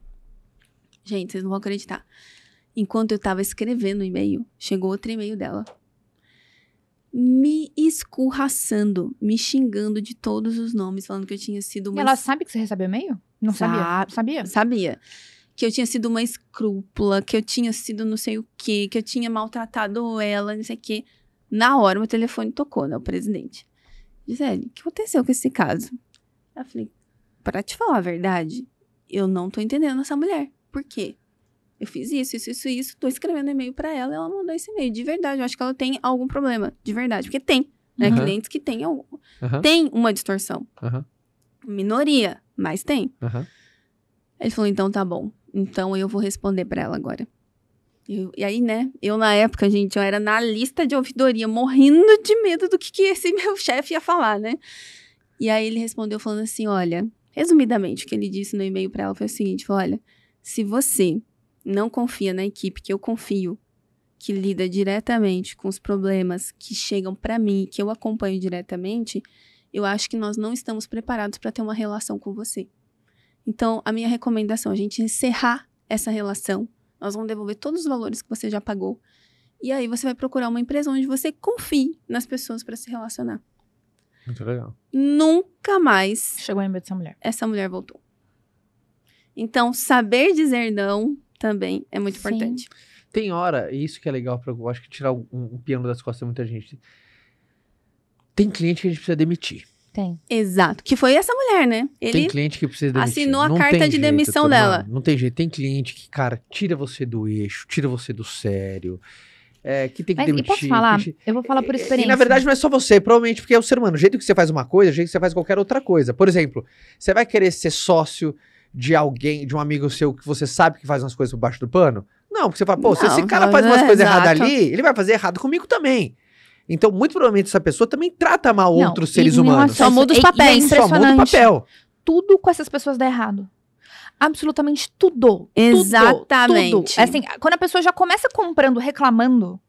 Gente, vocês não vão acreditar. Enquanto eu tava escrevendo o e-mail, chegou outro e-mail dela. Me escurraçando, me xingando de todos os nomes, falando que eu tinha sido uma ela sabe que você recebeu e-mail? Não sabia? Sabe. Sabia? sabia que eu tinha sido uma escrúpula, que eu tinha sido não sei o quê, que eu tinha maltratado ela, não sei o quê. Na hora, meu telefone tocou, né? O presidente. Gisele, o que aconteceu com esse caso? Eu falei, pra te falar a verdade, eu não tô entendendo essa mulher. Por quê? Eu fiz isso, isso, isso, isso, tô escrevendo e-mail pra ela, ela mandou esse e-mail. De verdade, eu acho que ela tem algum problema. De verdade, porque tem, né? Uhum. Clientes que têm algum, Aham, tem uma distorção. aham, Minoria, mas tem. aham. Ele falou, então tá bom. Então eu vou responder pra ela agora. Eu- e aí, né, eu na época, gente, eu era na lista de ouvidoria, morrendo de medo do que, que esse meu chefe ia falar, né? E aí ele respondeu falando assim, olha, resumidamente, o que ele disse no e-mail pra ela foi o seguinte, falou, olha, se você não confia na equipe que eu confio, que lida diretamente com os problemas que chegam pra mim, que eu acompanho diretamente, eu acho que nós não estamos preparados pra ter uma relação com você. Então, a minha recomendação é a gente encerrar essa relação. Nós vamos devolver todos os valores que você já pagou. E aí você vai procurar uma empresa onde você confie nas pessoas para se relacionar. Muito legal. Nunca mais Chegou o e-mail dessa mulher. essa mulher voltou. Então, saber dizer não também é muito Sim. importante. Tem hora, e isso que é legal pra eu acho que tirar um, um piano das costas de muita gente. Tem cliente que a gente precisa demitir. Tem. Exato. Que foi essa mulher, né? Tem Ele cliente que precisa demitir. assinou a Não carta tem de jeito, demissão dela. Não tem jeito. Tem cliente que, cara, tira você do eixo, tira você do sério. É, que tem que Mas e demitir. posso falar? que- Eu vou falar por E- experiência. E na verdade não é só você, provavelmente porque é o ser humano. O jeito que você faz uma coisa, é o jeito que você faz qualquer outra coisa. Por exemplo, você vai querer ser sócio de alguém, de um amigo seu que você sabe que faz umas coisas por baixo do pano? Não, porque você fala, pô, se Não, esse cara faz umas é, coisas erradas ali, ele vai fazer errado comigo também. Então, muito provavelmente essa pessoa também trata mal Não, outros seres em humanos. Só muda os e- e papéis. É Só muda o papel. Tudo com essas pessoas dá errado. Absolutamente tudo. Exatamente. Tudo, tudo. Assim, quando a pessoa já começa comprando, reclamando,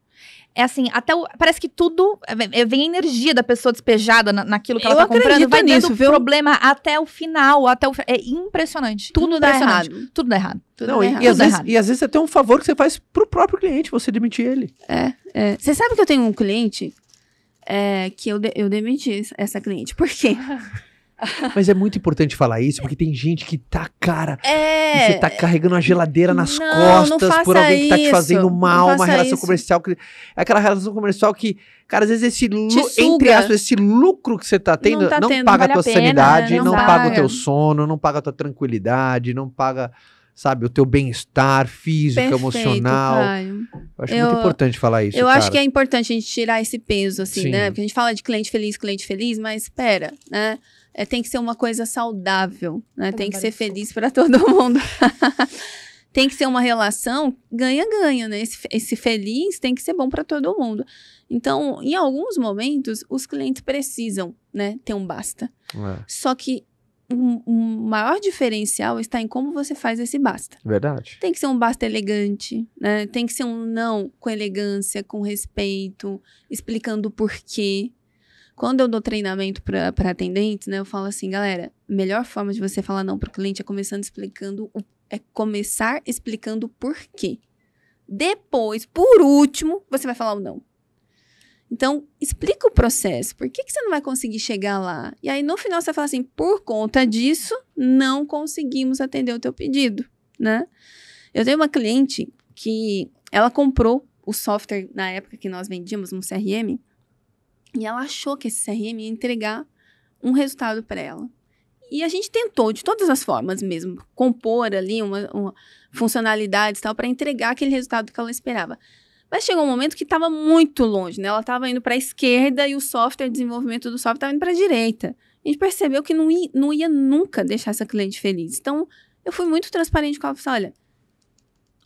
é assim, até o- parece que tudo é, vem a energia da pessoa despejada na- naquilo que ela Eu tá comprando, vai nisso, dando viu? problema até o final, até o é impressionante. tudo dá Impressionante. errado. Tudo dá errado. Tudo Não, dá e, errado. e às Tudo vezes, e às vezes até um favor que você faz pro próprio cliente, você demitir ele. É, é. Você sabe que eu tenho um cliente é, que eu, de- eu demiti essa cliente. Por quê? Mas é muito importante falar isso, porque tem gente que tá, cara, É. E você tá carregando uma geladeira nas Não, não costas por faça alguém que tá te fazendo não mal, uma relação isso. comercial. Que, é aquela relação comercial que, cara, às vezes esse, entre aspas, esse lucro que você tá tendo não, tá tendo, paga vale a a tua pena, sanidade, né? não, Não paga o paga. teu sono, não paga a tua tranquilidade, não paga sabe, o teu bem-estar físico, Perfeito, emocional. Caio. Eu acho Eu- muito importante falar isso. Eu acho cara. que é importante a gente tirar esse peso, assim, Sim. né? Porque a gente fala de cliente feliz, cliente feliz, mas espera, né? É, tem que ser uma coisa saudável, né? Tem que ser feliz para todo mundo. tem que ser uma relação ganha-ganha, né? Esse, esse feliz tem que ser bom para todo mundo. Então, em alguns momentos, os clientes precisam, né? Ter um basta. É, Só que o um, maior diferencial está em como você faz esse basta. verdade. Tem que ser um basta elegante, né? Tem que ser um não com elegância, com respeito, explicando o porquê. Quando eu dou treinamento para atendentes, né? Eu falo assim, galera, a melhor forma de você falar não para o cliente é começando explicando o, é começar explicando o porquê. Depois, por último, você vai falar o não. Então, explica o processo. Por que, que você não vai conseguir chegar lá? E aí, no final, você fala assim, por conta disso, não conseguimos atender o teu pedido, né? Eu tenho uma cliente que ela comprou o software na época que nós vendíamos um CRM e ela achou que esse CRM ia entregar um resultado para ela. E a gente tentou de todas as formas mesmo compor ali uma, uma funcionalidades e tal para entregar aquele resultado que ela esperava. Mas chegou um momento que estava muito longe, né? Ela estava indo para a esquerda e o software, o desenvolvimento do software estava indo para a direita. A gente percebeu que não ia, não ia nunca deixar essa cliente feliz. Então, eu fui muito transparente com ela. Falei, olha,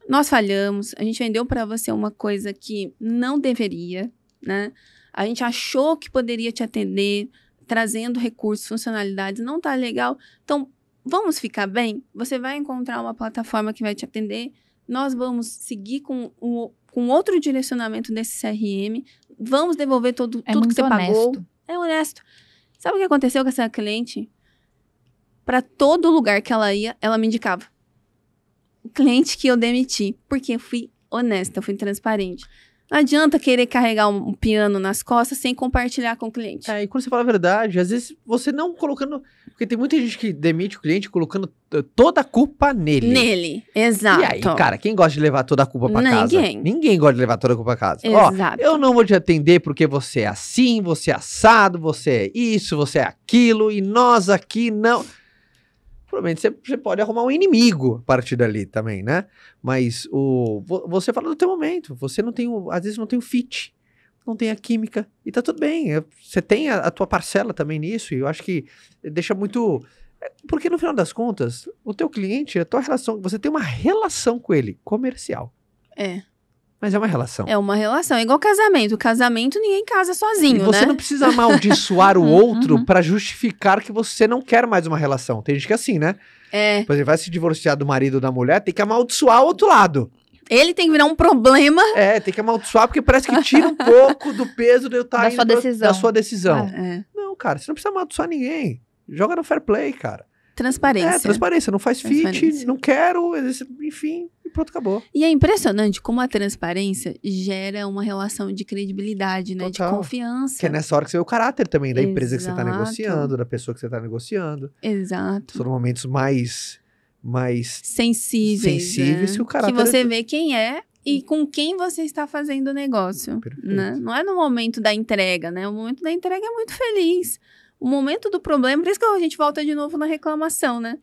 nós falhamos, a gente vendeu para você uma coisa que não deveria, né? A gente achou que poderia te atender, trazendo recursos, funcionalidades, não tá legal. Então, vamos ficar bem? Você vai encontrar uma plataforma que vai te atender. Nós vamos seguir com, o, com outro direcionamento desse CRM. Vamos devolver todo, É tudo que você honesto. pagou. É honesto. Sabe o que aconteceu com essa cliente? Para todo lugar que ela ia, ela me indicava. O cliente que eu demiti, porque eu fui honesta, eu fui transparente. Não adianta querer carregar um, piano nas costas sem compartilhar com o cliente. É, e quando você fala a verdade, às vezes você não colocando. Porque tem muita gente que demite o cliente colocando eh, toda a culpa nele. Nele, exato. E aí, cara, quem gosta de levar toda a culpa pra casa? Ninguém. Ninguém gosta de levar toda a culpa pra casa. Ó, Exato. eu não vou te atender porque você é assim, você é assado, você é isso, você é aquilo, e nós aqui não. Provavelmente você, você pode arrumar um inimigo a partir dali também, né? Mas o, vo- você fala do teu momento. Você não tem, o, às vezes não tem o fit, não tem a química, e tá tudo bem. Você tem a, a tua parcela também nisso, e eu acho que deixa muito. é, Porque no final das contas, o teu cliente, a tua relação, você tem uma relação com ele comercial. É. Mas é uma relação. É uma relação. É igual casamento. Casamento ninguém casa E sozinho, você né? não precisa amaldiçoar o Uhum, outro uhum. pra justificar que você não quer mais uma relação. Tem gente que é assim, né? É. Por exemplo, vai se divorciar do marido ou da mulher, tem que amaldiçoar o outro lado. Ele tem que virar um problema. É, tem que amaldiçoar porque parece que tira um pouco do peso de eu estar Da indo sua decisão. da sua decisão. É. Não, cara, você não precisa amaldiçoar ninguém. Joga no fair play, cara. Transparência. É, transparência. Não faz fit, Transparência. não quero, enfim, e pronto, acabou. E é impressionante como a transparência gera uma relação de credibilidade, né? Total. De confiança. Que é nessa hora que você vê o caráter também da empresa que você tá Exato. negociando, da pessoa que você tá negociando. Exato. São momentos mais, mais Sensíveis. Sensíveis né? que o caráter você é- vê quem é e com quem você está fazendo o negócio. Né? Não é no momento da entrega, né? O momento da entrega é muito feliz. O momento do problema, por isso que a gente volta de novo na reclamação, né?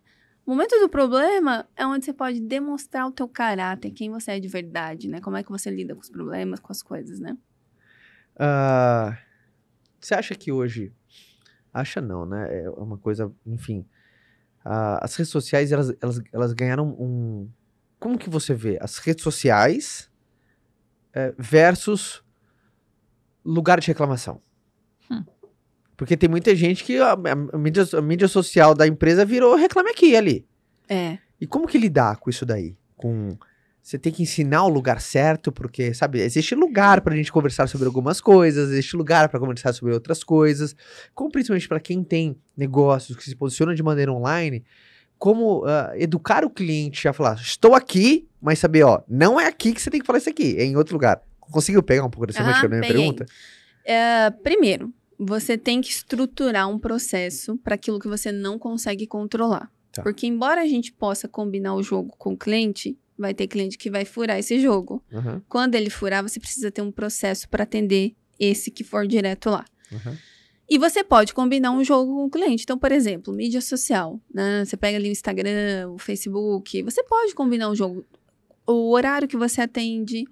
O momento do problema é onde você pode demonstrar o teu caráter, quem você é de verdade, né? Como é que você lida com os problemas, com as coisas, né? Ah, você acha que hoje. Acha não, né? É uma coisa. Enfim. ah, as redes sociais, elas, elas, elas ganharam um. Como que você vê? As redes sociais eh, versus lugar de reclamação. Porque tem muita gente que a, a mídia, a mídia social da empresa virou reclame aqui ali. É. E como que lidar com isso daí? Com você tem que ensinar o lugar certo, porque, sabe, existe lugar pra gente conversar sobre algumas coisas, existe lugar pra conversar sobre outras coisas. Como principalmente pra quem tem negócios que se posicionam de maneira online, como ah, educar o cliente a falar, estou aqui, mas saber, ó, não é aqui que você tem que falar isso aqui, é em outro lugar. Conseguiu pegar um pouco dessa Ah, minha pergunta? É, primeiro, você tem que estruturar um processo para aquilo que você não consegue controlar. Tá. Porque, embora a gente possa combinar o jogo com o cliente, vai ter cliente que vai furar esse jogo. Aham, Quando ele furar, você precisa ter um processo para atender esse que for direto lá. aham. E você pode combinar um jogo com o cliente. Então, por exemplo, mídia social, né? Você pega ali o Instagram, o Facebook, você pode combinar um jogo. O horário que você atende,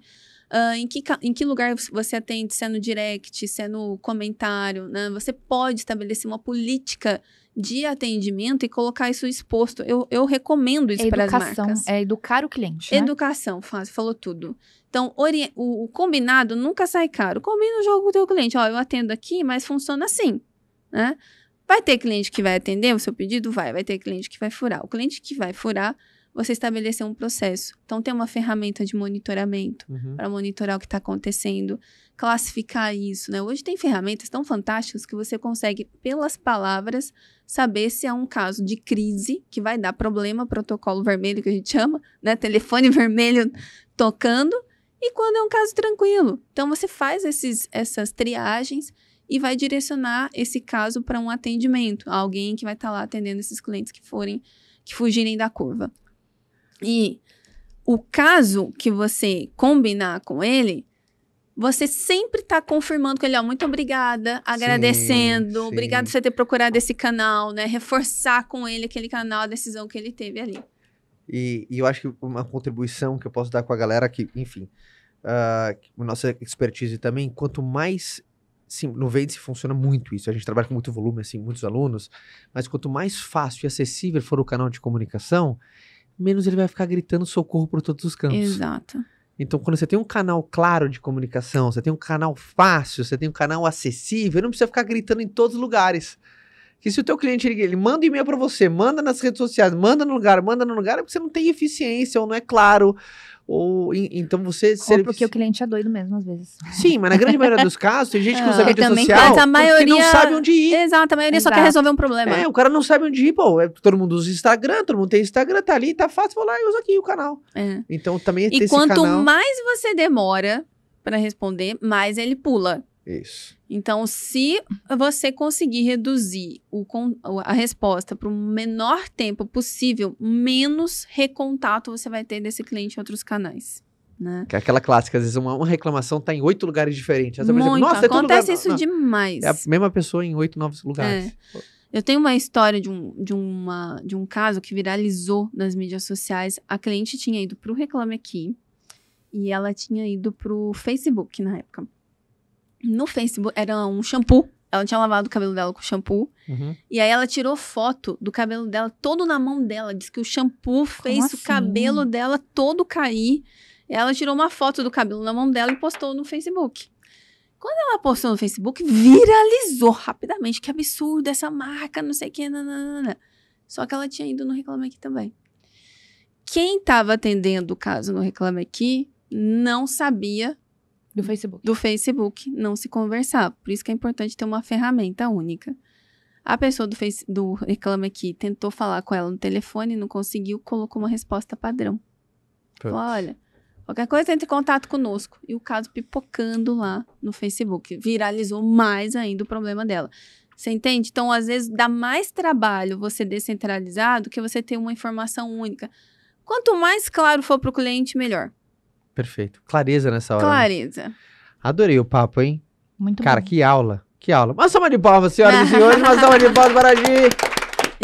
ah, em, que, em que lugar você atende, se é no direct, se é no comentário, né? Você pode estabelecer uma política de atendimento e colocar isso exposto. Eu, eu recomendo isso É para as educação, marcas. é educar o cliente. né? Educação, Fábio, falou tudo. Então, o, o combinado nunca sai caro. Combina o jogo com o teu cliente. Ó, eu atendo aqui, mas funciona assim, né? Vai ter cliente que vai atender o seu pedido? Vai. Vai ter cliente que vai furar. O cliente que vai furar, você estabeleceu um processo. Então, tem uma ferramenta de monitoramento Uhum. para monitorar o que está acontecendo, classificar isso, né? Hoje tem ferramentas tão fantásticas que você consegue, pelas palavras, saber se é um caso de crise que vai dar problema, protocolo vermelho que a gente chama, né? Telefone vermelho tocando, e quando é um caso tranquilo. Então você faz esses, essas triagens e vai direcionar esse caso para um atendimento, alguém que vai estar lá atendendo esses clientes que forem que fugirem da curva. E o caso que você combinar com ele, você sempre está confirmando com ele, ó, muito obrigada, agradecendo, obrigado por você ter procurado esse canal, né? Reforçar com ele aquele canal, a decisão que ele teve ali. E, e eu acho que uma contribuição que eu posso dar com a galera que, enfim, a nossa expertise também, quanto mais. Sim, no Vende funciona muito isso. A gente trabalha com muito volume, assim, muitos alunos, mas quanto mais fácil e acessível for o canal de comunicação, menos ele vai ficar gritando socorro por todos os cantos. Exato. Então, quando você tem um canal claro de comunicação, você tem um canal fácil, você tem um canal acessível, não precisa ficar gritando em todos os lugares. Que se o teu cliente ele, ele manda e-mail para você, manda nas redes sociais, manda no lugar, manda no lugar, é porque você não tem eficiência ou não é claro. Ou então você se Ou porque o cliente é doido mesmo, às vezes. Sim, mas na grande maioria dos casos tem gente que Ah, usa e mídia também, social a porque não maioria- sabe onde ir. Exato, a maioria só quer Exato. resolver um problema. É, o cara não sabe onde ir, pô. é- todo mundo usa Instagram, todo mundo tem Instagram, tá ali, tá fácil, vou lá e uso aqui o canal. É. Então também ter E quanto canal. mais você demora para responder, mais ele pula. Isso. Então, se você conseguir reduzir o a resposta para o menor tempo possível, menos recontato você vai ter desse cliente em outros canais. Né? Que é aquela clássica, às vezes uma, uma reclamação tá em oito lugares diferentes. Muito. Nossa, é Acontece lugar- isso não, demais. É a mesma pessoa em oito novos lugares. Eu tenho uma história de um, de, uma, de um caso que viralizou nas mídias sociais. A cliente tinha ido para o Reclame Aqui e ela tinha ido para o Facebook na época. No Facebook, era um shampoo. Ela tinha lavado o cabelo dela com shampoo. Uhum. E aí ela tirou foto do cabelo dela todo na mão dela. Diz que o shampoo fez assim? o cabelo dela todo cair. Ela tirou uma foto do cabelo na mão dela e postou no Facebook. Quando ela postou no Facebook, viralizou rapidamente. Que absurdo essa marca, não sei o que. nananana. Só que ela tinha ido no Reclame Aqui também. Quem estava atendendo o caso no Reclame Aqui não sabia Do Facebook. do Facebook não se conversar. Por isso que é importante ter uma ferramenta única. A pessoa do, face, do Reclame Aqui tentou falar com ela no telefone, não conseguiu, colocou uma resposta padrão. Falou, olha, qualquer coisa entre em contato conosco. E o caso pipocando lá no Facebook. Viralizou mais ainda o problema dela. Você entende? Então, às vezes, dá mais trabalho você descentralizar do que você ter uma informação única. Quanto mais claro for para o cliente, melhor. Perfeito. Clareza nessa hora. né? Clareza. Adorei o papo, hein? Muito Cara, bom. que aula. Que aula. Uma salva de palmas, senhoras e senhores. Uma salva de palmas para a Gi.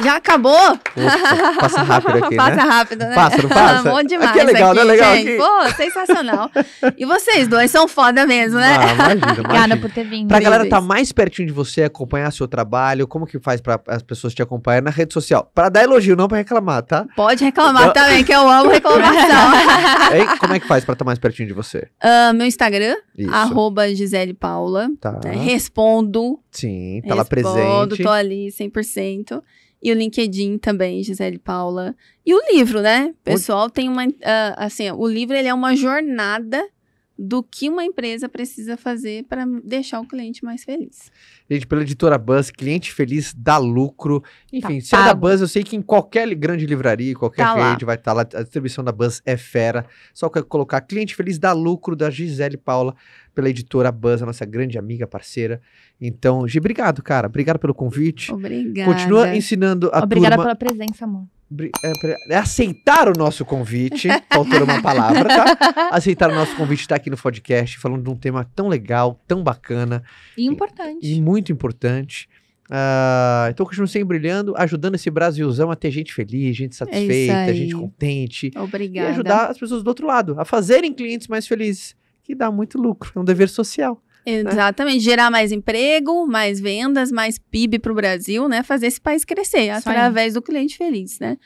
Já acabou? Ufa, passa rápido aqui, passa né? rápido, né? Passa, não passa? Bom demais Aqui é legal, aqui, não é legal gente. aqui? Pô, sensacional. e vocês dois são foda mesmo, né? Ah, imagina, Obrigada imagina. por ter vindo. Pra galera estar mais pertinho de você, acompanhar seu trabalho, como que faz pra as pessoas te acompanharem na rede social? Pra dar elogio, não pra reclamar, tá? Pode reclamar também, que eu amo reclamação. Hein? Como é que faz pra estar mais pertinho de você? Ah, meu Instagram, Isso. arroba Gisele Paula. Tá. né? Respondo. Sim, tá lá respondo, presente. tô ali 100%. E o LinkedIn também, Gisele Paula. E o livro, né? O pessoal tem uma... ah, assim, o livro ele é uma jornada do que uma empresa precisa fazer para deixar o cliente mais feliz. Gente, pela editora Buzz, cliente feliz dá lucro. Enfim, Tá se é da. Buzz, eu sei que em qualquer grande livraria, qualquer Tá lá. rede vai estar lá. A distribuição da Buzz é fera. Só que colocar cliente feliz dá lucro da Gisele Paula pela editora Buzz, a nossa grande amiga, parceira. Então, Gi, obrigado, cara. Obrigado pelo convite. Obrigada. Continua ensinando a Obrigada turma. pela presença, amor. É, é aceitar o nosso convite. Faltou uma palavra, tá? Aceitar o nosso convite estar aqui no podcast, falando de um tema tão legal, tão bacana E importante. e muito importante. Ah, então, continuo sempre brilhando, ajudando esse Brasilzão a ter gente feliz, gente satisfeita, aí. gente contente. Obrigada. E ajudar as pessoas do outro lado a fazerem clientes mais felizes, que dá muito lucro, é um dever social. Exatamente. Gerar mais emprego, mais vendas, mais PIB para o Brasil, né? Fazer esse país crescer Isso aí. através do cliente feliz, né?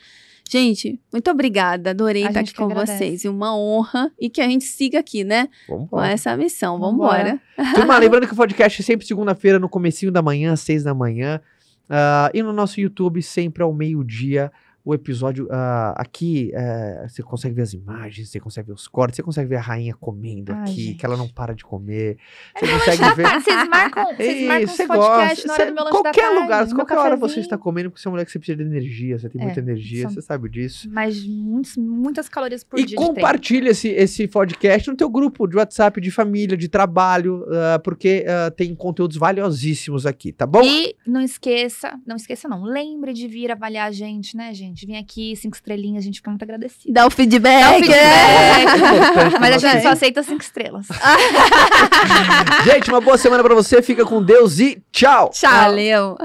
Gente, muito obrigada. Adorei A estar aqui que com agradece. vocês. E uma honra. E que a gente siga aqui, né? Vamos Com essa missão. Vamos Vambora. embora. Turma, lembrando que o podcast é sempre segunda-feira, no comecinho da manhã, às seis da manhã. Ah, e no nosso YouTube, sempre ao meio-dia, o episódio ah, aqui. eh, você consegue ver as imagens, você consegue ver os cortes, você consegue ver a rainha comendo Ai, aqui, gente. que ela não para de comer. Você consegue ver. Vocês marcam, vocês marcam Isso, os podcasts na hora Você- do meu lanche qualquer tarde, lugar, qualquer hora você está comendo, porque você é uma mulher que você precisa de energia, você tem É, muita energia, você sabe disso. Mas muitos, muitas calorias por E dia treino. compartilha esse, esse podcast no teu grupo de WhatsApp, de família, de trabalho, ah, porque ah, tem conteúdos valiosíssimos aqui, tá bom? E não esqueça, não esqueça não, lembre de vir avaliar a gente, né, gente? Vem aqui, cinco estrelinhas, a gente fica muito agradecido. Dá o feedback. Dá o feedback. É Mas a gente só aceita cinco estrelas. Gente, uma boa semana pra você, fica com Deus e tchau! Tchau. Valeu.